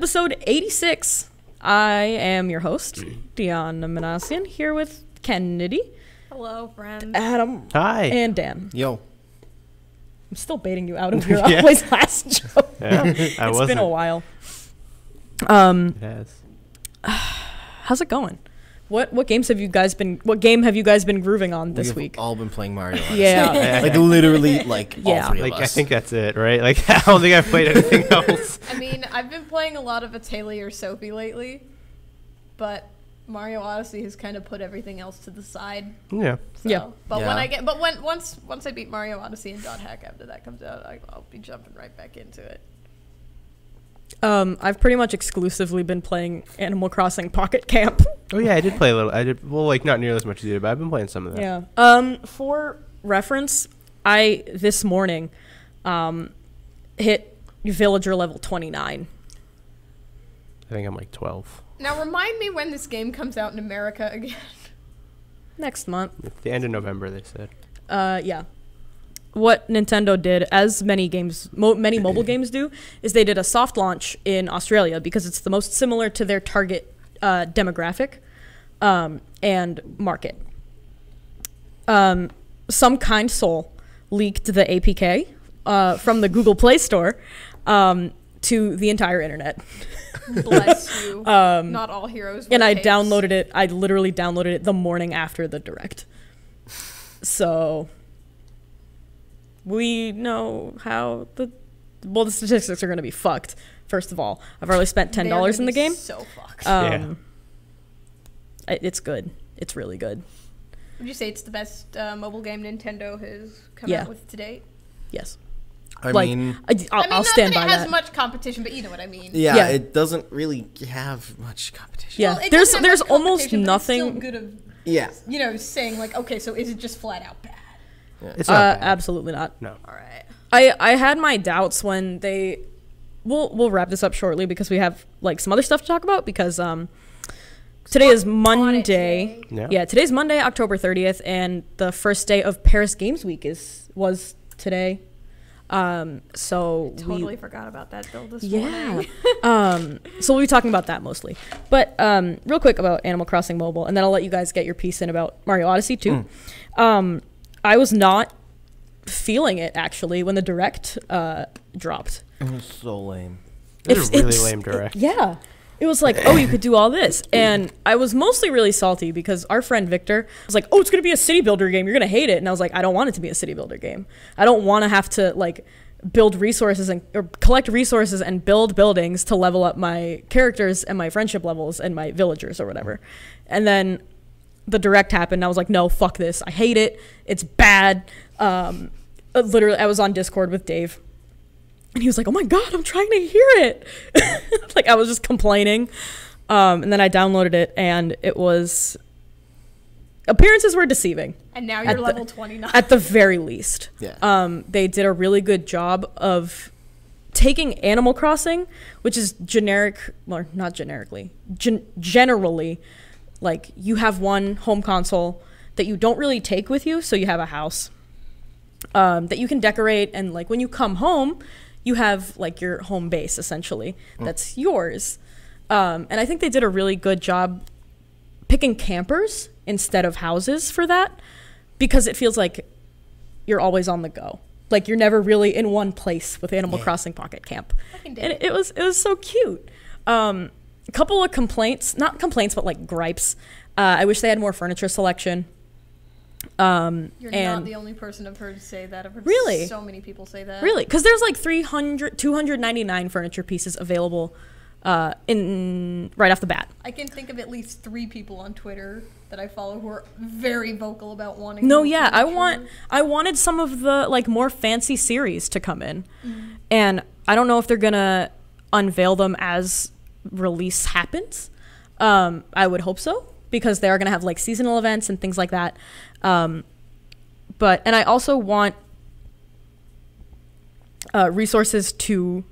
episode 86. I am your host, Diana Manassian, here with Kennedy, Hello, friends. Adam, Hi. and Dan. Yo, I'm still baiting you out of your Yeah. always last joke. yeah, I It's wasn't. been a while. Um, It has. how's it going? What what games have you guys been? What game have you guys been grooving on this we've week? all been playing Mario. Odyssey. Yeah. like literally, like Yeah. all three Like of I think that's it, right? Like I don't think I've played anything else. I mean, I've been playing a lot of Atelier Sophie lately, but Mario Odyssey has kind of put everything else to the side. Yeah. So. Yeah. But when I get, but when once once I beat Mario Odyssey and Dot Hack after that comes out, I, I'll be jumping right back into it. Um, I've pretty much exclusively been playing Animal Crossing Pocket Camp. Oh yeah, I did play a little. I did well, like not nearly as much as you did, but I've been playing some of that. Yeah. Um, for reference, I this morning, um, hit villager level 29. I think I'm like 12. Now remind me when this game comes out in America again. Next month. At the end of November, they said. Uh, yeah. What Nintendo did, as many games, mo- many mobile games do, is they did a soft launch in Australia because it's the most similar to their target uh, demographic um, and market. Um, some kind soul leaked the APK uh, from the Google Play Store um, to the entire internet, Bless you. um, Not all heroes. and I capes. downloaded it. I literally downloaded it the morning after the direct. So we know how the well the statistics are going to be fucked. First of all, I've already spent ten dollars in the game. So fucked. Um, I- it's good. It's really good. Would you say it's the best uh, mobile game Nintendo has come Yeah. out with to date? Yes, I like mean, I, will I mean, not stand that by it has that. much competition, but you know what I mean. yeah, yeah. it doesn't really have much competition. Yeah, Well, there's there's almost competition, but it's still nothing. good of Yeah, you know saying like, okay, so is it just flat out bad? It's Uh, not bad. absolutely not. No. All right. I I had my doubts when they we'll we'll wrap this up shortly because we have like some other stuff to talk about because um today is Monday. today. Yeah. Yeah, today's Monday, October 30th and the first day of Paris Games Week is was today. Um so Totally we forgot about that bill this yeah. morning. um so we'll be talking about that mostly. But um real quick about Animal Crossing Mobile and then I'll let you guys get your piece in about Mario Odyssey too. Um I was not feeling it actually when the direct uh dropped. it was so lame. It was a really lame direct. Yeah. It was like, oh, you could do all this. And I was mostly really salty because our friend Victor was like, oh, it's going to be a city builder game. You're going to hate it. And I was like, I don't want it to be a city builder game. I don't want to have to, like, build resources and or collect resources and build buildings to level up my characters and my friendship levels and my villagers or whatever. And then the direct happened. I was like, no, fuck this. I hate it. It's bad. Um, uh, literally, I was on Discord with Dave and he was like, "Oh my god, I'm trying to hear it." like I was just complaining, um, and then I downloaded it, and it was appearances were deceiving And now you're the- level 29. at the very least. Yeah. Um, they did a really good job of taking Animal Crossing, which is generic, or not generically, gen- generally, like you have one home console that you don't really take with you, so you have a house um, that you can decorate, and like when you come home, you have like your home base essentially that's yours. Um, and I think they did a really good job picking campers instead of houses for that because it feels like you're always on the go. Like you're never really in one place with Animal Yeah. Crossing Pocket Camp. I can dig And it. it, it was it was so cute. Um, a couple of complaints, not complaints, but like gripes. Uh, I wish they had more furniture selection. Um, You're not the only person I've heard say that. I've heard Really? so many people say that. Really? Because there's like 300, 299 furniture pieces available uh, in right off the bat. I can think of at least three people on Twitter that I follow who are very vocal about wanting. No, yeah, I want I wanted some of the like more fancy series to come in, and I don't know if they're gonna unveil them as release happens. Um, I would hope so because they are gonna have like seasonal events and things like that. Um, but and I also want uh, resources to.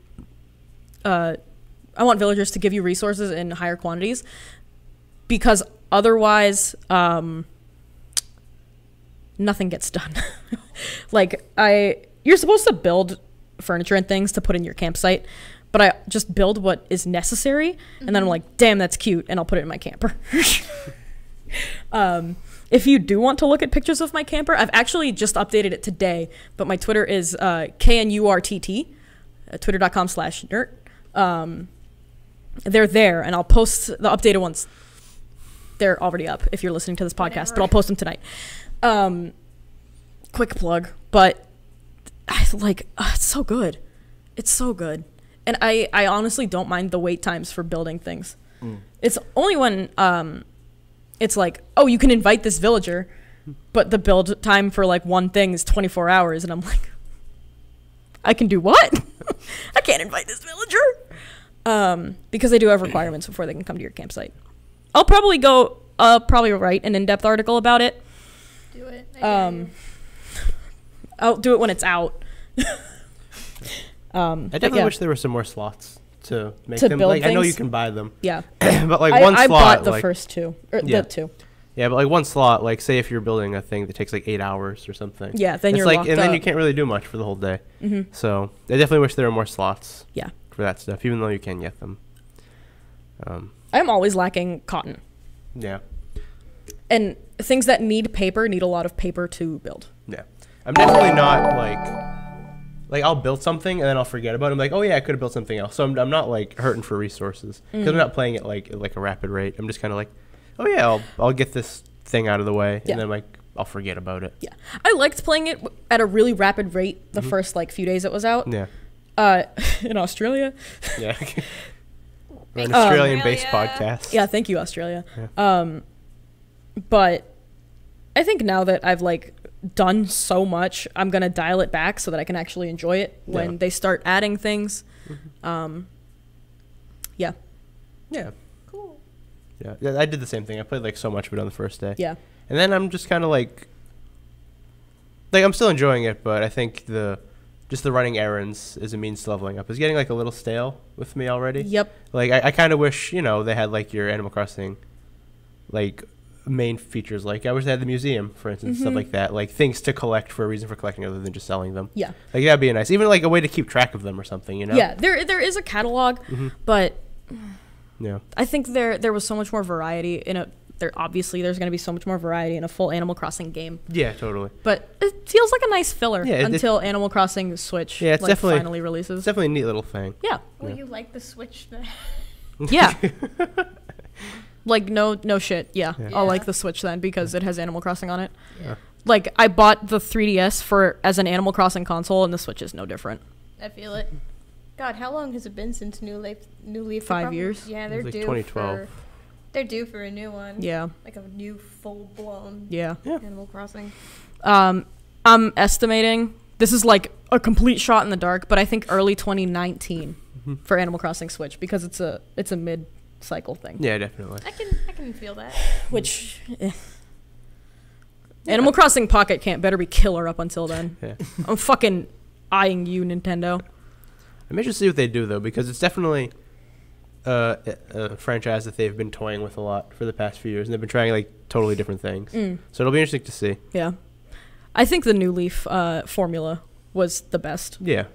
Uh, I want villagers to give you resources in higher quantities because otherwise, um, nothing gets done. like I, you're supposed to build furniture and things to put in your campsite, but I just build what is necessary, and then I'm like, damn, that's cute, and I'll put it in my camper. um, if you do want to look at pictures of my camper, I've actually just updated it today, but my Twitter is uh, knurtt, uh, twitter.com slash nert. Um, they're there, and I'll post the updated ones. They're already up if you're listening to this podcast, but I'll post them tonight. Um, quick plug, but I like uh, it's so good. It's so good, and I I honestly don't mind the wait times for building things. It's only when um, it's like oh you can invite this villager, but the build time for like one thing is 24 hours, and I'm like, I can do what? I can't invite this villager. Um, because they do have requirements before they can come to your campsite. I'll probably go. I'll probably write an in-depth article about it. Do it. I Um. I'll do it when it's out. um, I definitely yeah, wish there were some more slots to make To them. build like I know you can buy them, yeah. but like I, one I slot, bought the like first two, or Yeah. the two. yeah, but like one slot, like say if you're building a thing that takes like eight hours or something. Yeah, then it's you're like, and then you can't really do much for the whole day. hmm So I definitely wish there were more slots. Yeah. For that stuff, even though you can get them. Um, I'm always lacking cotton, yeah, and things that need paper need a lot of paper to build. yeah. I'm definitely not like, like I'll build something and then I'll forget about it. I'm like, oh yeah, I could have built something else. So I'm, I'm not like hurting for resources because Mm. I'm not playing it like at, like a rapid rate. I'm just kind of like, oh yeah, I'll I'll get this thing out of the way Yeah. and then like I'll forget about it. Yeah, I liked playing it at a really rapid rate the first like few days it was out. Yeah, Uh, in Australia. yeah. We're an Um, Australian-based Australia. podcast. Yeah, thank you, Australia. Um, but I think now that I've like done so much, I'm gonna dial it back so that I can actually enjoy it when Yeah. they start adding things. Um, yeah, yeah, Cool. yeah, yeah. I did the same thing. I played like so much of it on the first day. yeah, And then I'm just kind of like, like I'm still enjoying it, but I think the just the running errands is a means to leveling up. Is getting like a little stale with me already. yep, Like I, I kind of wish you know they had like your Animal Crossing, like main features. Like I wish they had the museum, for instance, stuff Mhm. like that. Like things to collect for a reason for collecting other than just selling them. yeah, Like that'd be nice. Even like a way to keep track of them or something. You know. yeah. There there is a catalog, Mhm. but Yeah. I think there there was so much more variety in a. There obviously there's gonna be so much more variety in a full Animal Crossing game, Yeah. Totally. but it feels like a nice filler Yeah, it- it- until Animal Crossing Switch Yeah, it's like, definitely- finally releases. It's definitely a neat little thing. yeah, Well, Yeah. you like the Switch then? Yeah. like no no shit. Yeah. Yeah. I'll Yeah. like the Switch then because it has Animal Crossing on it. Yeah. Like I bought the 3DS for as an Animal Crossing console and the Switch is no different. I feel it. God, how long has it been since New Leaf? New Leaf. Five probably- years. Yeah, they're was like due 2012. for. They're due for a new one. Yeah. Like a new full blown Yeah. Yeah. Animal Crossing. Um I'm estimating this is like a complete shot in the dark, but I think early 2019 Mhm. for Animal Crossing Switch because it's a it's a mid cycle thing. Yeah, definitely. I can I can feel that. Which eh. Animal Crossing Pocket Camp better be killer up until then. Yeah. I'm fucking eyeing you, Nintendo. I'm interested to see what they do though, because it's definitely uh, a, a franchise that they've been toying with a lot for the past few years, and they've been trying like totally different things. Mm. So it'll be interesting to see. Yeah. I think the New Leaf uh, formula was the best. Yeah,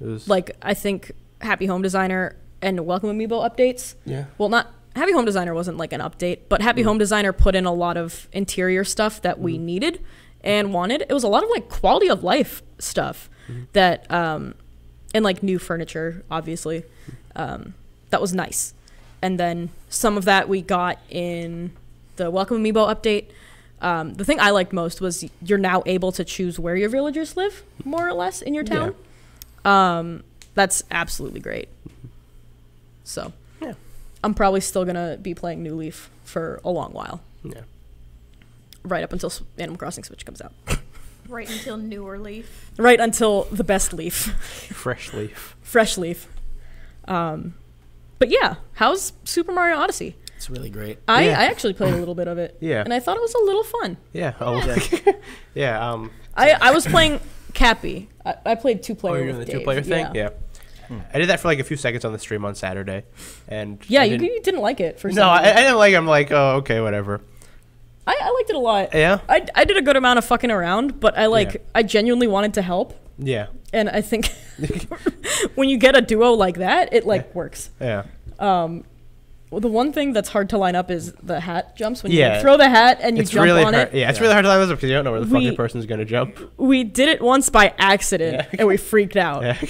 it was Like, I think Happy Home Designer and Welcome Amiibo updates. yeah, Well, not Happy Home Designer wasn't like an update, but Happy Mm. Home Designer put in a lot of interior stuff that we Mhm. needed and wanted. It was a lot of like quality of life stuff Mhm. that, um, and like new furniture, obviously. Um, that was nice. And then some of that we got in the Welcome Amiibo update. Um, the thing I liked most was you're now able to choose where your villagers live, more or less, in your town. Um, that's absolutely great. So, Yeah. I'm probably still gonna be playing New Leaf for a long while, yeah. right up until S- Animal Crossing Switch comes out, Right until newer Leaf. right until the best Leaf, Fresh leaf. fresh Leaf. Um, but yeah, how's Super Mario Odyssey? It's really great. I, Yeah. I actually played a little bit of it, Yeah, and I thought it was a little fun. yeah. Oh, yeah. Um, I, I was playing Cappy. I, I played two player. Oh, you're doing the two Dave. player thing. Yeah, Yeah. I did that for like a few seconds on the stream on Saturday, and Yeah, you, didn't, you didn't like it for no, I, I didn't like. It. I'm like, oh, okay, whatever. I, I liked it a lot. Yeah, I, I did a good amount of fucking around, but I like Yeah. I genuinely wanted to help, yeah, and I think when you get a duo like that, it like works. Yeah. Um, well, the one thing that's hard to line up is the hat jumps. When Yeah. you throw the hat and you it's jump really on hard. it. Yeah, it's really hard to line those up because you don't know where the We- fucking person's gonna jump. We did it once by accident Yeah. and we freaked out.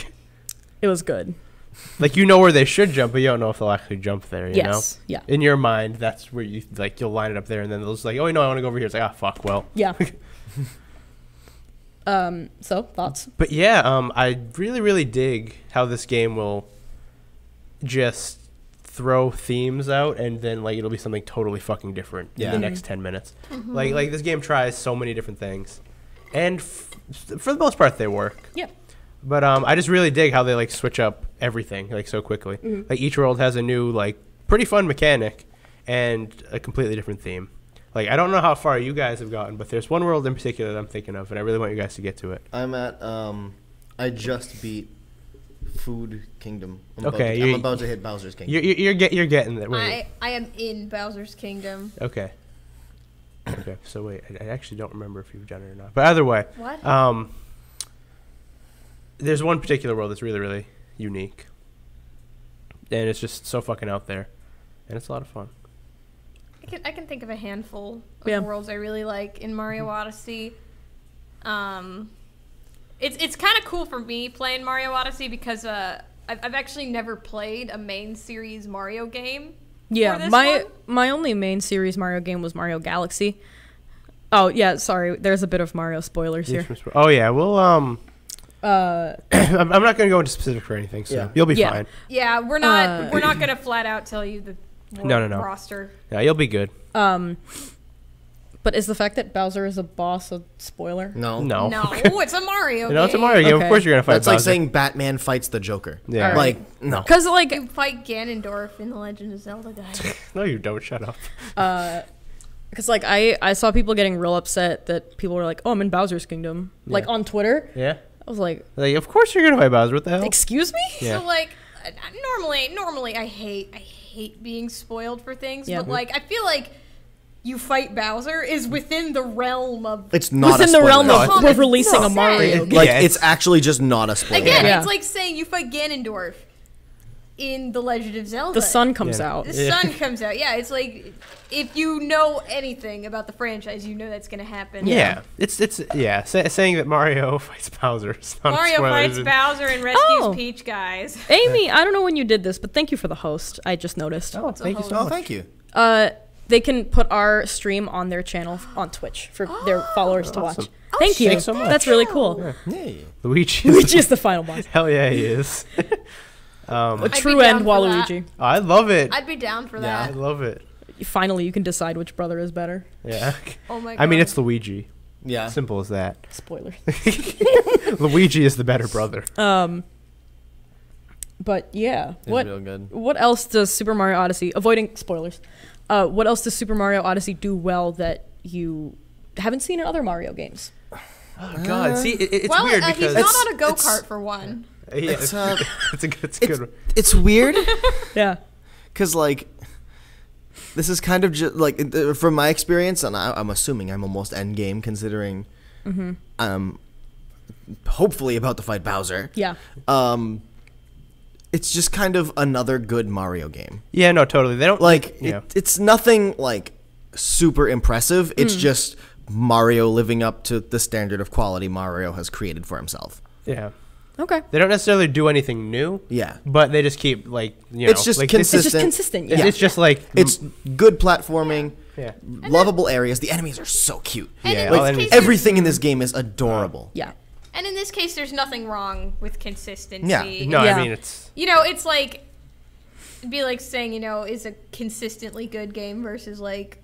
Yeah. It was good. like you know where they should jump, but you don't know if they'll actually jump there. You yes. Yeah. in your mind, that's where you like you'll line it up there, and then they'll just like, oh no, I want to go over here. It's like, ah, fuck. Well, Yeah. um. So thoughts? But yeah, um, I really, really dig how this game will just throw themes out and then like it'll be something totally fucking different in Yeah. the Mhm. next 10 minutes. Like like this game tries so many different things. And f- for the most part they work. Yeah. But um I just really dig how they like switch up everything like so quickly. Mhm. Like each world has a new like pretty fun mechanic and a completely different theme. Like I don't know how far you guys have gotten, but there's one world in particular that I'm thinking of and I really want you guys to get to it. I'm at um, I just beat Food Kingdom. I'm Okay, about to, I'm about to hit Bowser's Kingdom. You're, you're, you're, get, you're getting there. Wait. I, I am in Bowser's Kingdom. Okay. Okay. So wait, I, I actually don't remember if you've done it or not. But either way, What? um, there's one particular world that's really, really unique, and it's just so fucking out there, and it's a lot of fun. I can I can think of a handful of Yeah. worlds I really like in Mario Odyssey. Um, it's it's kind of cool for me playing Mario Odyssey because uh, I've, I've actually never played a main series Mario game. Yeah, this my one? my only main series Mario game was Mario Galaxy. Oh yeah, sorry. There's a bit of Mario spoilers here. Oh yeah, well, um, Uh, I'm, I'm not gonna go into specifics or anything, so Yeah. you'll be Yeah. fine. Yeah, we're not Uh, we're not gonna flat out tell you the No, no, no. roster. Yeah, you'll be good. um, but is the fact that Bowser is a boss a spoiler? no. No, No, it's a Mario. you know it's a. Mario game. Okay. Of course, you're gonna fight. That's like saying Batman fights the Joker. Yeah. Alright. Like no. Because like, You fight Ganondorf in the Legend of Zelda, guys. No, you don't. Shut up. uh, because like I I saw people getting real upset that people were like, oh, I'm in Bowser's Kingdom, like on Twitter. Yeah. I was like, Like, of course you're gonna fight Bowser. What the hell? excuse me? Yeah. So like uh, normally normally I hate I hate being spoiled for things, Yeah. but like I feel like you fight Bowser is within the realm of It's not Within a the realm No, of it's- we're releasing not a Mario. sad. game. like Yeah, it's, it's- actually just not a spoiler. Again, Yeah. it's like saying you fight Ganondorf in The Legend of Zelda. The sun comes Yeah. out. The Yeah. sun comes out. Yeah, it's like if you know anything about the franchise, you know that's gonna happen. Yeah, it's it's yeah. Say, saying that Mario fights Bowser. is not Mario spoiler, fights is it? Bowser and rescues Oh. Peach, guys. Amy, I don't know when you did this, but thank you for the host. I just noticed. Oh, It's a thank you so host. Oh, thank you. Uh, they can put our stream on their channel on Twitch for their followers to watch. Awesome. Thank you. Thanks so much. That's really cool. Yay. Luigi. Luigi is the final boss. Hell yeah, he is. Um, A true end for Waluigi. I love it. I'd be down for I that. I love it. Finally, you can decide which brother is better. Yeah. Oh my god. I mean, it's Luigi. Yeah. Simple as that. Spoilers. Luigi is the better brother. Um, but yeah, It's what real good. what else does Super Mario Odyssey, avoiding spoilers, uh, what else does Super Mario Odyssey do well that you haven't seen in other Mario games? Oh God, see, it, it's well, weird uh, because he's not It's- on a go kart for one. Yeah, It's, uh, it's a good, it's a it's- good. one. It's weird Yeah. because like this is kind of just like from my experience, and I, I'm assuming I'm almost end game considering Mm-hmm. um hopefully about to fight Bowser. Yeah. Um, it's just kind of another good Mario game. Yeah, no, totally. They don't Like Yeah. it, it's nothing like super impressive. Mm. It's just Mario living up to the standard of quality Mario has created for himself. Yeah, Okay. they don't necessarily do anything new, Yeah. but they just keep like you know. It's just like, consistent. It's just consistent. It's, Yeah. it's just like It's good platforming, yeah. lovable areas. The enemies are so cute. Yeah, in all this enemies- case, Everything in this game is adorable. yeah. And in this case, there's nothing wrong with consistency. Yeah. No, Yeah. I mean it's You know, it's like it'd be like saying, you know, is a consistently good game versus like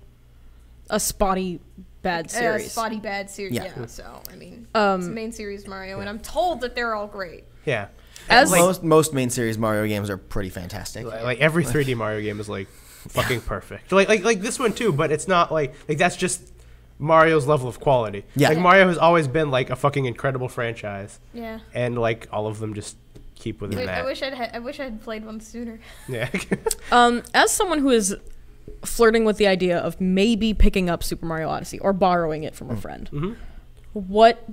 A spotty bad a series. spotty bad series. Yeah. Yeah. So I mean, Um, it's main series Mario, and I'm told that they're all great. yeah. As most most main series Mario games are pretty fantastic. Like, like every 3D Mario game is like fucking perfect. Like like like this one too, but it's not like like that's just Mario's level of quality. Yeah. Like Mario has always been like a fucking incredible franchise, Yeah. and like all of them just keep within I, I wish I'd ha- I wish I'd played one sooner. yeah. um, as someone who is flirting with the idea of maybe picking up Super Mario Odyssey or borrowing it from a friend, Mhm. what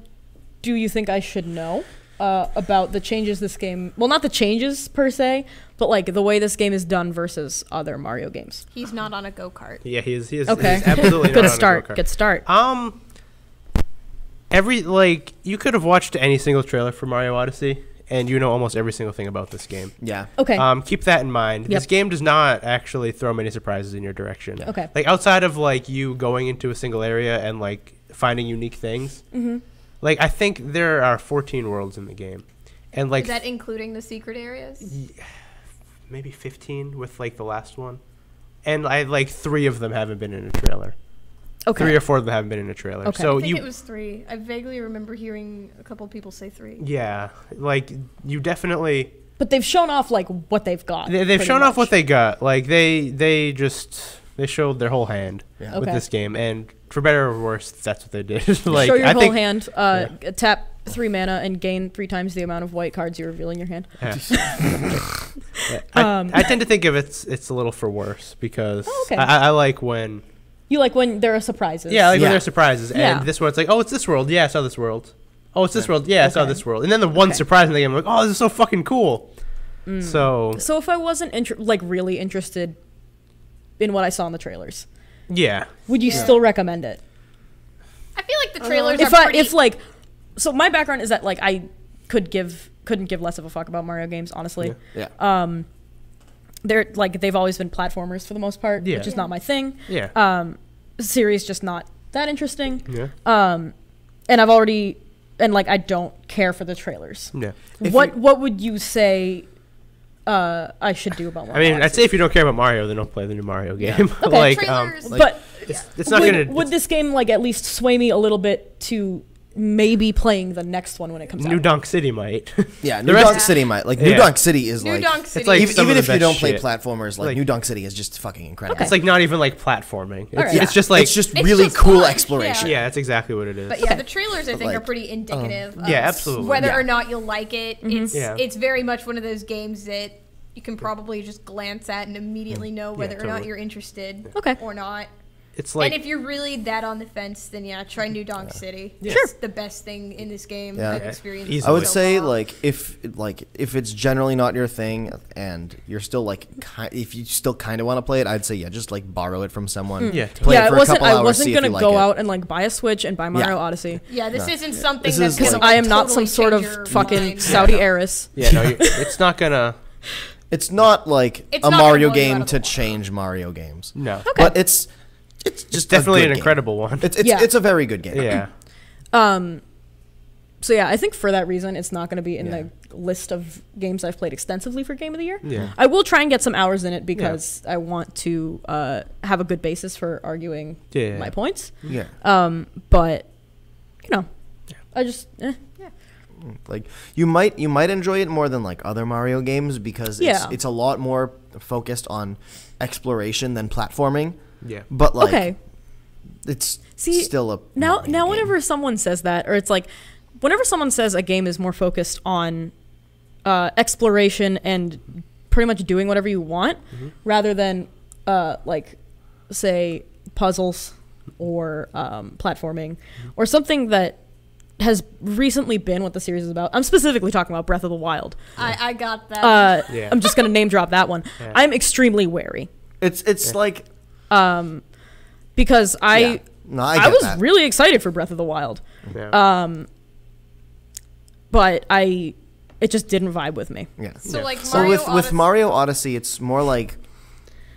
do you think I should know? uh, about the changes this game. Well, not the changes per se, but like the way this game is done versus other Mario games. He's not on a go kart. Yeah, he is. He is. Okay. he's absolutely not Good on a start. go-kart. Good start. Um, every like you could have watched any single trailer for Mario Odyssey, and you know almost every single thing about this game. Yeah. Okay. Um, keep that in mind. This game does not actually throw many surprises in your direction. Okay. Like outside of like you going into a single area and like finding unique things. Mm-hmm. Like I think there are 14 worlds in the game, and like Is that including the secret areas? maybe 15 with like the last one, and I like three of them haven't been in a trailer. Okay. Three or four of them haven't been in a trailer. Okay. So I think you it was three. I vaguely remember hearing a couple people say three. Yeah, like you definitely but they've shown off like what they've got. they, they've pretty shown off what they got. Like they they just they showed their whole hand Yeah. with Okay. this game, and for better or worse, that's what they did. like Show your I whole think hand. Uh, Tap three mana and gain three times the amount of white cards you reveal in your hand. yeah. Yeah. I, Um, I tend to think of it's it's a little for worse because Oh, okay. I, I like when You like when there are surprises. yeah like Yeah. when there's surprises Yeah. and this one it's like oh it's this world yeah I saw this world oh it's this world yeah I saw Okay. this world and then the one Okay. surprise in the game I'm like oh this is so fucking cool Mm. so So if I wasn't inter- like really interested in what I saw in the trailers, yeah would you Yeah. still recommend it? I feel like the trailers if are I pretty. if like so my background is that like I could give couldn't give less of a fuck about Mario games honestly. Yeah. Yeah. Um they're like they've always been platformers for the most part, Yeah. which is not my thing. yeah Um series just not that interesting. yeah Um and I've already and like I don't care for the trailers. yeah. If what you- what would you say uh I should do about I Mario? mean, I'd say if you don't care about Mario, then don't play the new Mario game. Okay. like, um, Trailers- Like- but it's, it's not would, gonna. would this game like at least sway me a little bit to maybe playing the next one when it comes New out? New Donk City might. Yeah, New rest- Donk City might like New Yeah. Donk City is New like, Donk City. like even, even if you don't play shit. platformers, like, Like- New Donk City is just fucking incredible. Okay. it's like not even like platforming. It's, Alright. it's just like it's just It's really just cool fun, exploration. yeah, that's exactly what it is. But yeah, Okay. the trailers I But, think are pretty um, indicative. of Yeah, absolutely. Whether Yeah. or not you'll like it, mm-hmm. it's Yeah. it's very much one of those games that you can probably just glance at and immediately mm. know whether or not you're interested Okay. or not. It's like and if you're really that on the fence, then yeah, try New Donk City. Yeah. It's the best thing in this game Yeah. I've experienced. easily. I would so say far. like if like if it's generally not your thing and you're still like ki- if you still kind of want to play it, I'd say yeah, just like borrow it from someone. Yeah, Play yeah, it for it a wasn't. couple I hours, wasn't see if gonna like go it. out and like buy a Switch and buy Mario Odyssey yeah, this No. isn't something This that's is gonna like- because I like, am not some sort of fucking. Saudi heiress. yeah, no, it's not gonna. It's not like It's a not Mario blow you out game to change Mario games. No, But it's it's just it's a definitely good an game. incredible one. It's it's, Yeah. it's a very good game. yeah, Um, so yeah, I think for that reason, it's not going to be in Yeah. the list of games I've played extensively for Game of the Year. yeah. I will try and get some hours in it because I want to uh, have a good basis for arguing Yeah. my points. Yeah. Um, but you know, I just eh. Like you might you might enjoy it more than like other Mario games because it's Yeah. it's a lot more focused on exploration than platforming. Yeah. But like okay. it's See, still a now now game. whenever someone says that or it's like whenever someone says a game is more focused on uh, exploration and pretty much doing whatever you want Mm-hmm. rather than uh, like say puzzles or um, platforming Mm-hmm. or something that has recently been what the series is about i'm specifically talking about breath of the wild I, I got that. uh, Yeah. i'm just going to name drop that one Yeah. i'm extremely wary it's it's like um, because i yeah. no, I, I, was that. really excited for breath of the wild yeah. um, but I it just didn't vibe with me. yeah. so yeah. like So Mario with with Odyssey- Mario Odyssey, it's more like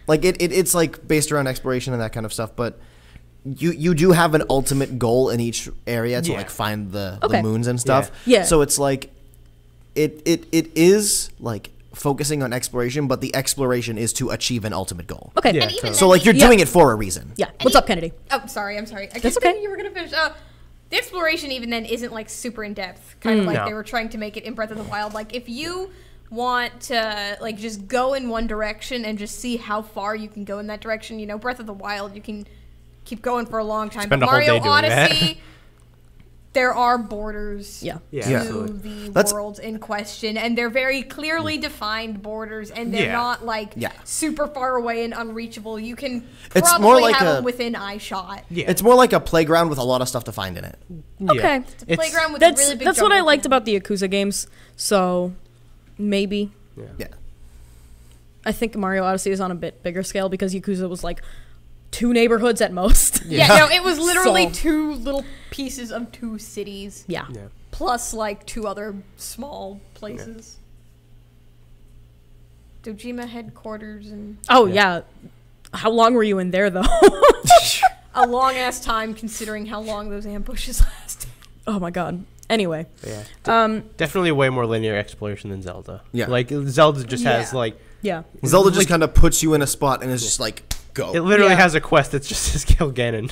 like it, it it's like based around exploration and that kind of stuff, but you you do have an ultimate goal in each area to Yeah. like find the, Okay. the moons and stuff. Yeah. So it's like it it it is like focusing on exploration, but the exploration is to achieve an ultimate goal. Okay. Yeah. and even So like you're Yeah. doing it for a reason. Yeah. And What's you- up, Kennedy? Oh, sorry, I'm sorry. I keep That's okay. you were gonna finish. Uh, the exploration even then isn't like super in depth, kind of like No. they were trying to make it in Breath of the Wild. Like if you want to like just go in one direction and just see how far you can go in that direction, you know, Breath of the Wild, you can keep going for a long time. Spend but a whole Mario day doing that. Odyssey, there are borders Yeah. Yeah, Yeah. to absolutely. the That's- worlds in question, and they're very clearly mm. defined borders, and they're Yeah. not like Yeah. super far away and unreachable. You can It's more like have a- them within eye shot. Yeah. It's more like a playground with a lot of stuff to find in it. yeah. Okay. It's a It's- playground with That's a really big. that's what I liked about the Yakuza games. So maybe Yeah. I think Mario Odyssey is on a bit bigger scale because Yakuza was like two neighborhoods at most. Yeah, no, it was literally So- two little pieces of two cities, Yeah. Yeah. plus like two other small places. Dojima headquarters and Oh yeah. How long were you in there though? a long ass time considering how long those ambushes lasted. oh my god. Anyway, Yeah. um, Definitely way more linear exploration than Zelda. Yeah. Like Zelda just has like yeah. Zelda just kind of puts you in a spot and is just like, go. it literally Yeah. has a quest that's just says kill Ganon.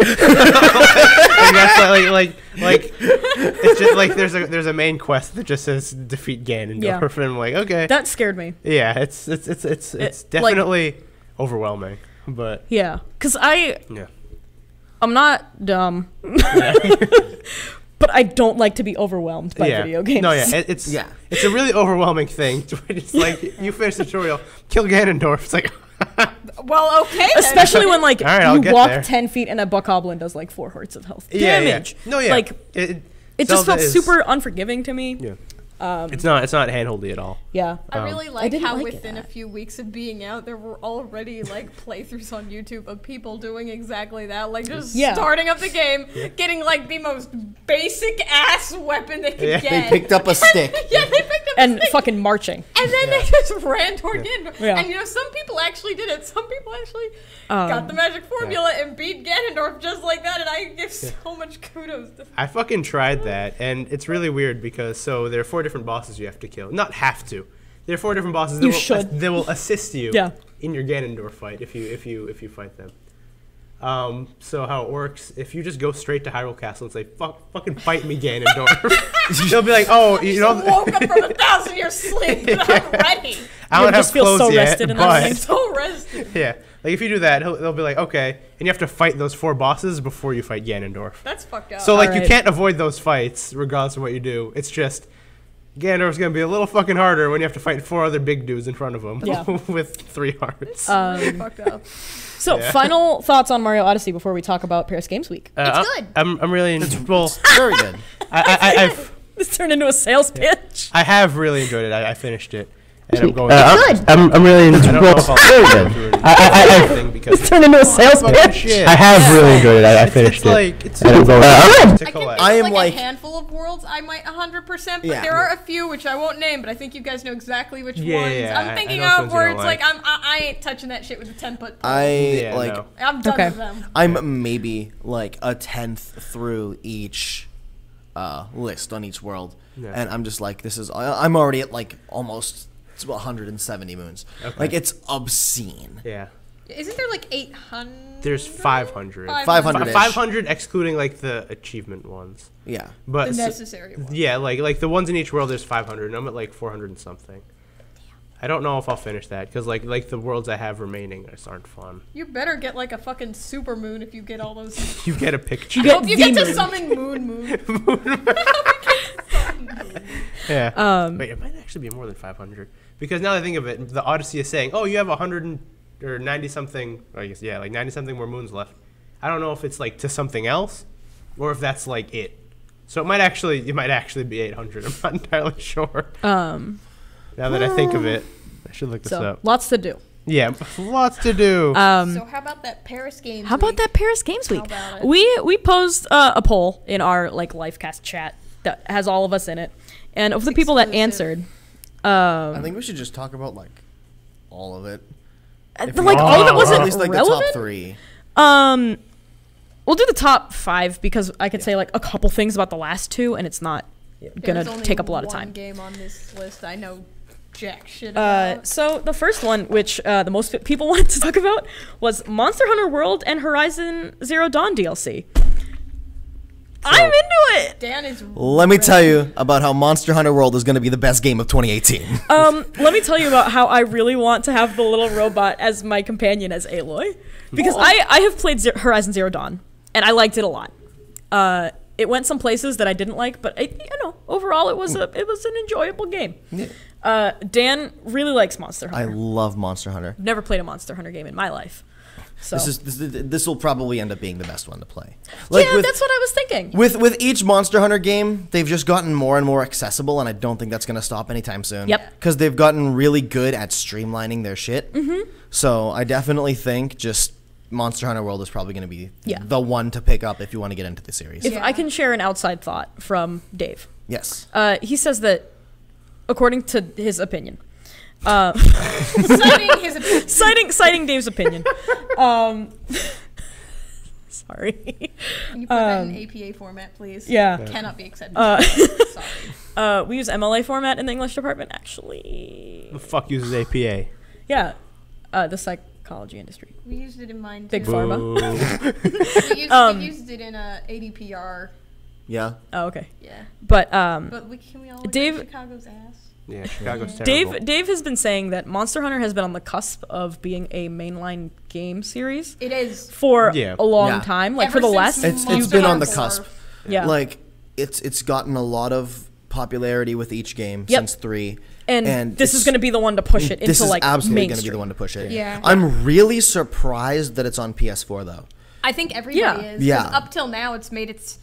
and that's like like like it's just like there's a there's a main quest that just says defeat Ganondorf Yeah. and I'm like okay That scared me. yeah it's it's it's it's it's It- like- definitely overwhelming but Yeah, cuz I yeah I'm not dumb. but I don't like to be overwhelmed by yeah video games. no yeah it, it's Yeah. it's a really overwhelming thing it's like you finish the tutorial kill Ganondorf it's like Well, okay. then. Especially when like All right, I'll you walk there. ten feet and a buck bokoblin does like four hearts of health yeah, yeah. damage. no yeah Like it, it, it just felt is- super unforgiving to me. yeah Um, it's not it's not handholdy at all yeah. I Um, really like didn't how like it within a few weeks of being out, there were already like playthroughs on YouTube of people doing exactly that, like just Yeah. starting up the game, getting like the most basic ass weapon they could Yeah. get. They picked up a stick. yeah, they picked up a stick And fucking marching. And then they just ran toward Ganondorf. Yeah. And you know, some people actually did it. Some people actually Um, got the magic formula and beat Ganondorf just like that. And I give so much kudos to I fucking tried that, and it's really weird because so there are four different bosses you have to kill. Not have to. There are four different bosses that You will should. that will assist you Yeah. in your Ganondorf fight if you if you if you fight them. Um, so how it works? If you just go straight to Hyrule Castle and say "fuck, fucking fight me, Ganondorf," they'll be like, "Oh, you know, woke up from a thousand year sleep and I'm ready. I You'll don't have just feel clothes so yet, rested but. So rested. yeah, like if you do that, he'll, they'll be like, okay, and you have to fight those four bosses before you fight Ganondorf. That's fucked up. So like you can't avoid those fights regardless of what you do. It's just Ganondorf's gonna be a little fucking harder when you have to fight four other big dudes in front of him Yeah. with three hearts. Um, fucked up. so Yeah. final thoughts on Mario Odyssey before we talk about Paris Games Week. Uh, it's good. I'm I'm really en- well. Very good. I, I, I, I've, This turned into a sales pitch. I have really enjoyed it. I, I finished it, and I'm going. Uh, I'm, I'm, I'm really I don't know if I'll very good. I, I, I, thing Turned into a sales pitch. I have really enjoyed it. I, I finished it's it. like it's And I'm going, uh, to I can think collect. of I am like, like- a handful of worlds I might 100%, but Yeah. there are a few which I won't name, but I think you guys know exactly which Yeah, ones. yeah, I- I I'm thinking know which of ones you where it's like, like. I'm, I, I ain't touching that shit with a 10 foot pole. I Yeah, like. no. I'm done Okay. with them. I'm maybe like a tenth through each uh, list on each world, Yeah. and I'm just like, this is. I, I'm already at like almost it's 170 moons. Okay. Like it's obscene. Yeah, Isn't there like 800? there's 500. 500 500 excluding like the achievement ones. Yeah. But The s- necessary one. Yeah, like like the ones in each world, there's 500, and I'm at like 400 and something. I don't know if I'll finish that because like like the worlds I have remaining just aren't fun. You better get like a fucking super moon if you get all those. You get a picture. I hope you the get to moon. summon Moon Moon. yeah. Um, Wait, it might actually be more than 500 because now that I think of it, the Odyssey is saying, oh, you have 100 or 90 something. I guess yeah, like 90 something more moons left. I don't know if it's like to something else, or if that's like it. So it might actually it might actually be 800. I'm not entirely sure. Um, Now that I think of it, I should look this so up. lots to do. Yeah, lots to do. Um, so how about that Paris Games? How about that Paris Games How Week? about it? We we posed uh, a poll in our like Lifecast chat that has all of us in it, and of the people that answered, um, I think we should just talk about like all of it. If like all of it wasn't at least like relevant. the top three. Um, we'll do the top five because I could say like a couple things about the last two, and it's not gonna take up a lot of time. game on this list I know jack shit Uh, so the first one, which uh, the most people wanted to talk about, was Monster Hunter World and Horizon Zero Dawn DLC. I'm into it. Dan is. Let me tell you about how Monster Hunter World is going to be the best game of 2018. Um, let me tell you about how I really want to have the little robot as my companion as Aloy, because I I have played Ze- Horizon Zero Dawn and I liked it a lot. Uh, it went some places that I didn't like, but I, you know, overall it was a it was an enjoyable game. Yeah. Uh, Dan really likes Monster Hunter. I love Monster Hunter. Never played a Monster Hunter game in my life. So This is this, will probably end up being the best one to play. yeah, with, that's what I was thinking. with with each Monster Hunter game, they've just gotten more and more accessible, and I don't think that's going to stop anytime soon. Yep. Because they've gotten really good at streamlining their shit. Mm-hmm. So I definitely think just Monster Hunter World is probably going to be Yeah. the one to pick up if you want to get into the series. If Yeah. I can share an outside thought from Dave, yes. uh, he says that, according to his opinion, uh, Citing his opinion. citing citing Dave's opinion, um, sorry, Can you put that in APA format, please? yeah. Cannot be accepted. Uh, Sorry. Uh, we use MLA format in the English department, actually. The fuck uses APA? Yeah, uh, the psychology industry. We used it in mine Big too. pharma. We used, Um, we used it in a ADPR. Yeah. Oh, okay. Yeah. But um, But we, can we all Dave- Chicago's ass? Yeah, Chicago's terrible. Dave Dave has been saying that Monster Hunter has been on the cusp of being a mainline game series It is. for Yeah. a long Yeah. time, like Ever for the since last It's- few it's been on games. the cusp. Yeah. Like it's it's gotten a lot of popularity with each game Yep. since three. and, this is it's- going to be the one to push it this into is like absolutely going to be mainstream. the one to push it. Yeah. I'm really surprised that it's on PS4 though. I think everybody Yeah. is. 'cause Yeah. Up till now, it's made its.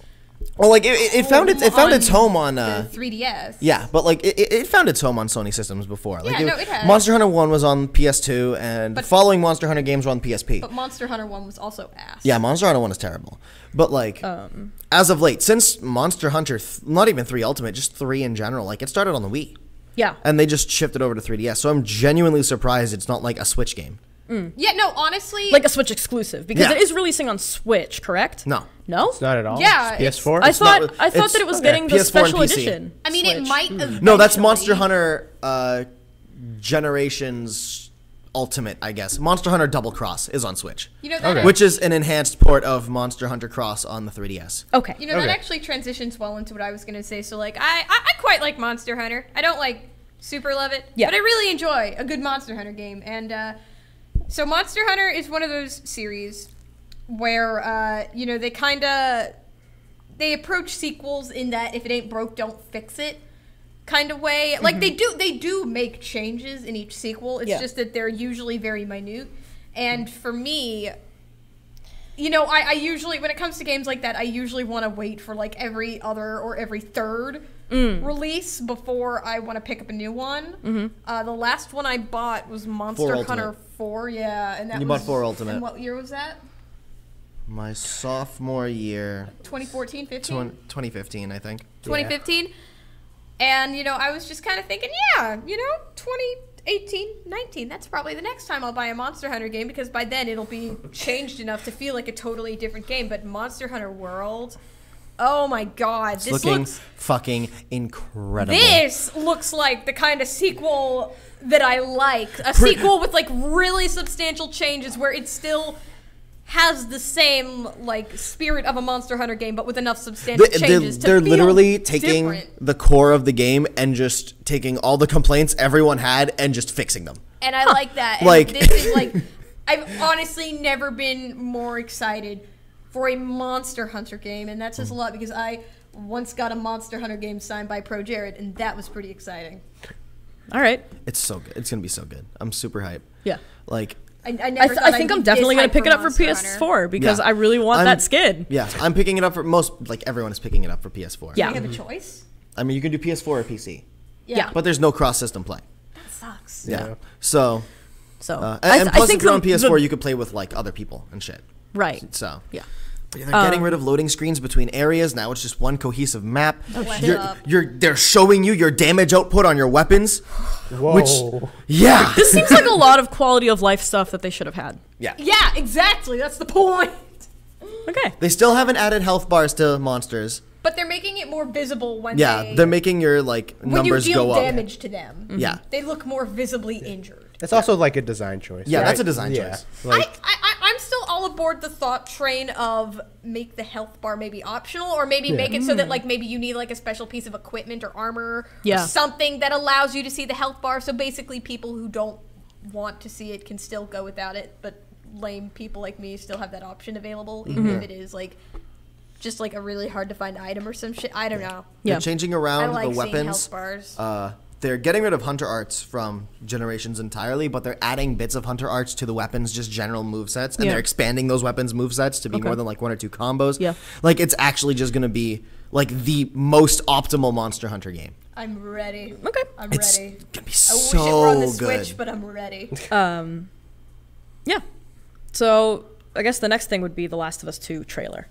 Well, like it, it, it found its it found its home on uh, the 3DS. yeah, but like it, it found its home on Sony systems before. Like Yeah, no, it has. Monster Hunter One was on PS2, and But- following Monster Hunter games were on PSP. But Monster Hunter 1 was also ass. yeah, Monster Hunter One is terrible, but like Um, as of late, since Monster Hunter, th- not even three Ultimate, just three in general, like it started on the Wii, yeah. and they just shifted over to 3DS. So I'm genuinely surprised it's not like a Switch game. Yeah, no, honestly. Like a Switch exclusive because Yeah. it is releasing on Switch, correct? No. No? Not at all. Yeah, It's PS4. I It's thought not- I thought it's- that it was okay. getting the PS4 and special PC. edition. I mean, it Switch. might. No, that's Monster Hunter uh, Generations Ultimate, I guess. Monster Hunter Double Cross is on Switch, You know that. Okay. which is an enhanced port of Monster Hunter Cross on the 3DS. Okay. You know that actually transitions well into what I was gonna say. So like, I, I I quite like Monster Hunter. I don't like super love it, Yeah. but I really enjoy a good Monster Hunter game. And uh, so Monster Hunter is one of those series where uh, you know they kind of they approach sequels in that if it ain't broke, don't fix it kind of way. Like they do they do make changes in each sequel. It's Yeah. just that they're usually very minute. And for me, you know, I, I usually when it comes to games like that, I usually want to wait for like every other or every third Mm. release before I want to pick up a new one. Mm-hmm. Uh, the last one I bought was Monster Four Hunter Ultimate. Four, yeah, and that You was bought Four Ultimate. And what year was that? My sophomore year, 2014, 15, twen- 2015, I think. 2015. And you know, I was just kind of thinking, yeah, you know, 2018, 19. That's probably the next time I'll buy a Monster Hunter game because by then it'll be changed enough to feel like a totally different game. But Monster Hunter World, oh my god, It's this looking looks fucking incredible. This looks like the kind of sequel that I like. A sequel with like really substantial changes where it still has the same like spirit of a Monster Hunter game, but with enough substantial they're, changes to they're literally taking different. the core of the game and just taking all the complaints everyone had and just fixing them. and I like that. And Like- this is like I've honestly never been more excited for a Monster Hunter game, and that says a lot because I once got a Monster Hunter game signed by ProJared, and that was pretty exciting. All right. It's so good. It's gonna be so good. I'm super hype. Yeah. Like, I, I I, th- thought I I'd think I'm definitely gonna pick it up for Monster PS4 because Yeah. I really want I'm- that skin. yeah, I'm picking it up for most. Like everyone is picking it up for PS4. Yeah. Do you have a choice? I mean, you can do PS4 or PC, Yeah. but there's no cross-system play. that sucks. Yeah. Yeah. So, So uh, I and, th- and I plus, think if you're the- on PS4, the- you could play with like other people and shit. right. So, Yeah. But yeah, they're getting Um, rid of loading screens between areas. Now it's just one cohesive map. Bless you're, you're, they're showing you your damage output on your weapons. Whoa. Which- Yeah. This seems like a lot of quality of life stuff that they should have had. yeah. Yeah, exactly. That's the point. Okay. They still haven't added health bars to monsters. But they're making it more visible when Yeah, they they're making your like numbers go up. when numbers you deal damage to them. Yeah. They look more visibly injured. That's also like a design choice. Yeah, right? that's a design Yeah. choice. Like, I, I, I, I'm still all aboard the thought train of make the health bar maybe optional, or maybe make it so that like maybe you need like a special piece of equipment or armor, Yeah. or something that allows you to see the health bar. So basically, people who don't want to see it can still go without it, but lame people like me still have that option available, even if it is like just like a really hard to find item or some shit. I don't know. Yeah. They're changing I around like the weapons. health bars. Uh, they're getting rid of hunter arts from generations entirely, but they're adding bits of hunter arts to the weapons, just general movesets, and Yeah. they're expanding those weapons movesets to be Okay. more than like one or two combos. Yeah. Like it's actually just gonna be like the most optimal Monster Hunter game. I'm ready. Okay. I'm It's ready. gonna be so I wish it were on the good. Switch, but I'm ready. Um, yeah. So I guess the next thing would be the Last of Us Two trailer.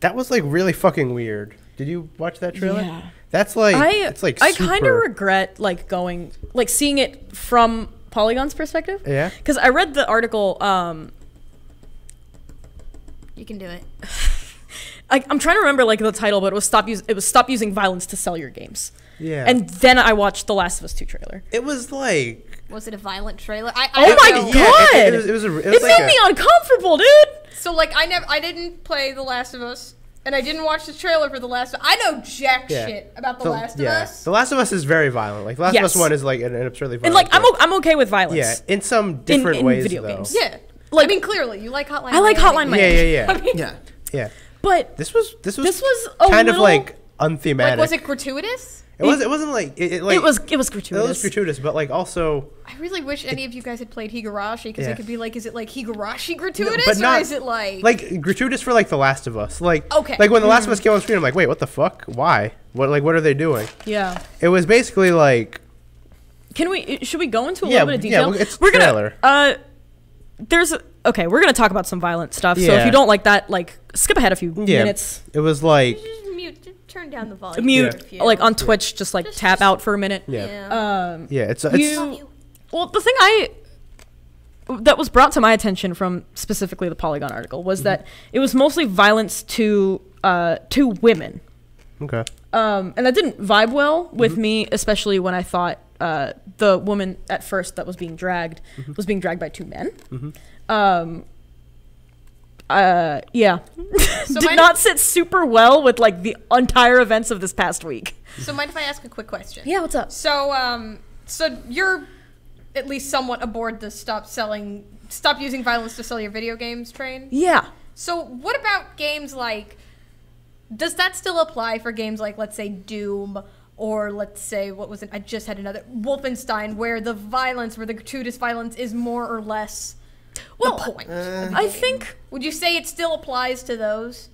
That was like really fucking weird. Did you watch that trailer? Yeah. That's like I it's like I kind of regret like going like seeing it from Polygon's perspective. Yeah. Because I read the article. Um, You can do it. I, I'm trying to remember like the title, but it was stop use it was stop using violence to sell your games. Yeah. And then I watched the Last of Us Two trailer. it was like Was it a violent trailer? I, I Oh don't my know. God. yeah, it, it was it was, a, it was It like made a- me uncomfortable, dude. So like I never I didn't play The Last of Us and I didn't watch the trailer for The Last of I know jack Yeah. shit about The the- Last of. Us. The Last of Us is very violent. Like The Last Yes. of Us One is like an, an absurdly violent. And like I'm game. o- I'm okay with violence. yeah, in some different ways. in ways video though. games. Yeah. Like- I mean clearly you like Hotline I like Miami. Hotline Yeah, yeah, yeah, I mean, Yeah. yeah. But This was this was This was a kind of like unthematic. like was it gratuitous? It was. It wasn't like it. it like it was it was It gratuitous. was gratuitous, but like also I really wish any of you guys had played Higurashi because Yeah. I could be like, is it like Higurashi gratuitous but not- or is it like like gratuitous for like The Last of Us. Like Okay. Like when The Last of Us came on screen, I'm like, wait, what the fuck? Why? What like what are they doing? yeah. It was basically like Can we? Should we go into a Yeah, little bit of detail? well, it's we're gonna. trailer. Uh, there's a- okay. We're gonna talk about some violent stuff. So if you don't like that, like skip ahead a few yeah, minutes. it was like just mute, just turn down the volume. Mute if you- like on Twitch. Just like Just- tap just- out for a minute. yeah, Yeah. Um. yeah. It's it's You. Well, the thing I that was brought to my attention from specifically the Polygon article was that it was mostly violence to uh to women. okay. um, and that didn't vibe well with me, especially when I thought uh, the woman at first that was being dragged was being dragged by two men. Um, uh, yeah, So did not sit super well with like the entire events of this past week. So mind if I ask a quick question? Yeah, what's up? So um, so you're at least somewhat aboard the stop selling, stop using violence to sell your video games train. Yeah, So what about games like? Does that still apply for games like, let's say, Doom, or let's say, what was it? I just had another Wolfenstein, where the violence, where the gratuitous violence is more or less Well, the point. of uh, the I think Would you say it still applies to those?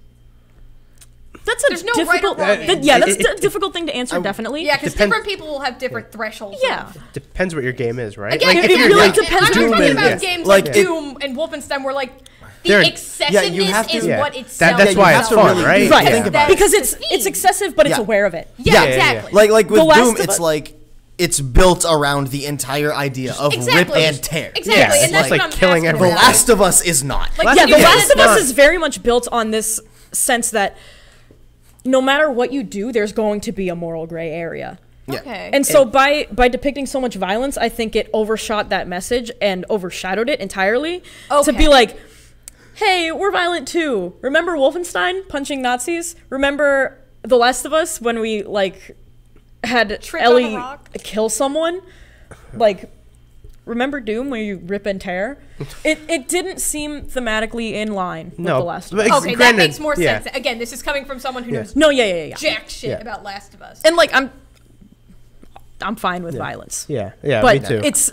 that's a There's no difficult. wrong th- answer. yeah, that's It- it- a difficult thing to answer. I- definitely. Yeah, because different people will have different thresholds. Yeah. of- Depends what your game is, right? Again, it again, really like, depends I'm what your talking game about is. games Like, like, it- Doom and Wolfenstein, where like the They're- excessiveness yeah, to- is Yeah. what That- that's why you it's fun, really right? Right, Think about because That's it's it's excessive, but it's aware of it. Yeah, Yeah, yeah, yeah. exactly. Like like with The Last Doom, it's like it's built around the entire idea of exactly. rip and tear. Exactly, Yeah, it's and that's like what I'm killing asking The Last of Us is not. Like, Last yeah, The Last is of Us is very much built on this sense that no matter what you do, there's going to be a moral gray area. Yeah. Okay. And so by by depicting so much violence, I think it overshot that message and overshadowed it entirely Okay. to be like, "Hey, we're violent too. Remember Wolfenstein punching Nazis? Remember The Last of Us when we like had Tripped Ellie kill someone? Like remember Doom where you rip and tear? It it didn't seem thematically in line with No, The Last of Us. ex- okay, that makes more yeah. sense. Again, this is coming from someone who Yeah. knows No, yeah, yeah, yeah. jack shit Yeah. about Last of Us. And like I'm I'm fine with violence. Yeah, yeah, but me too. it's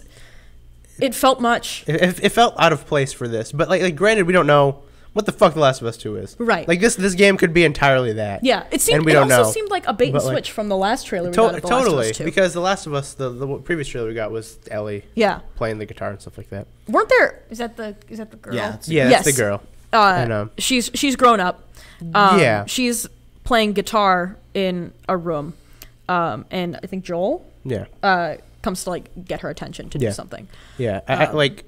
it felt much. It, it, it felt out of place for this, but like, like granted, we don't know what the fuck The Last of Us Two is. Right. Like this, this game could be entirely that. Yeah, it seemed. And we it don't also know. seemed like a bait and But, like, switch from the last trailer we To- got of the totally, Last of Us 2. because The Last of Us, the, the previous trailer we got was Ellie yeah, playing the guitar and stuff like that. weren't there? Is that the is that the girl? Yeah, it's- Yeah, that's Yes. the girl. Uh, And, um, she's she's grown up. Um, Yeah. she's playing guitar in a room, um, and I think Joel Yeah, uh, comes to like get her attention to Yeah. do something. yeah. I, I, Um, like,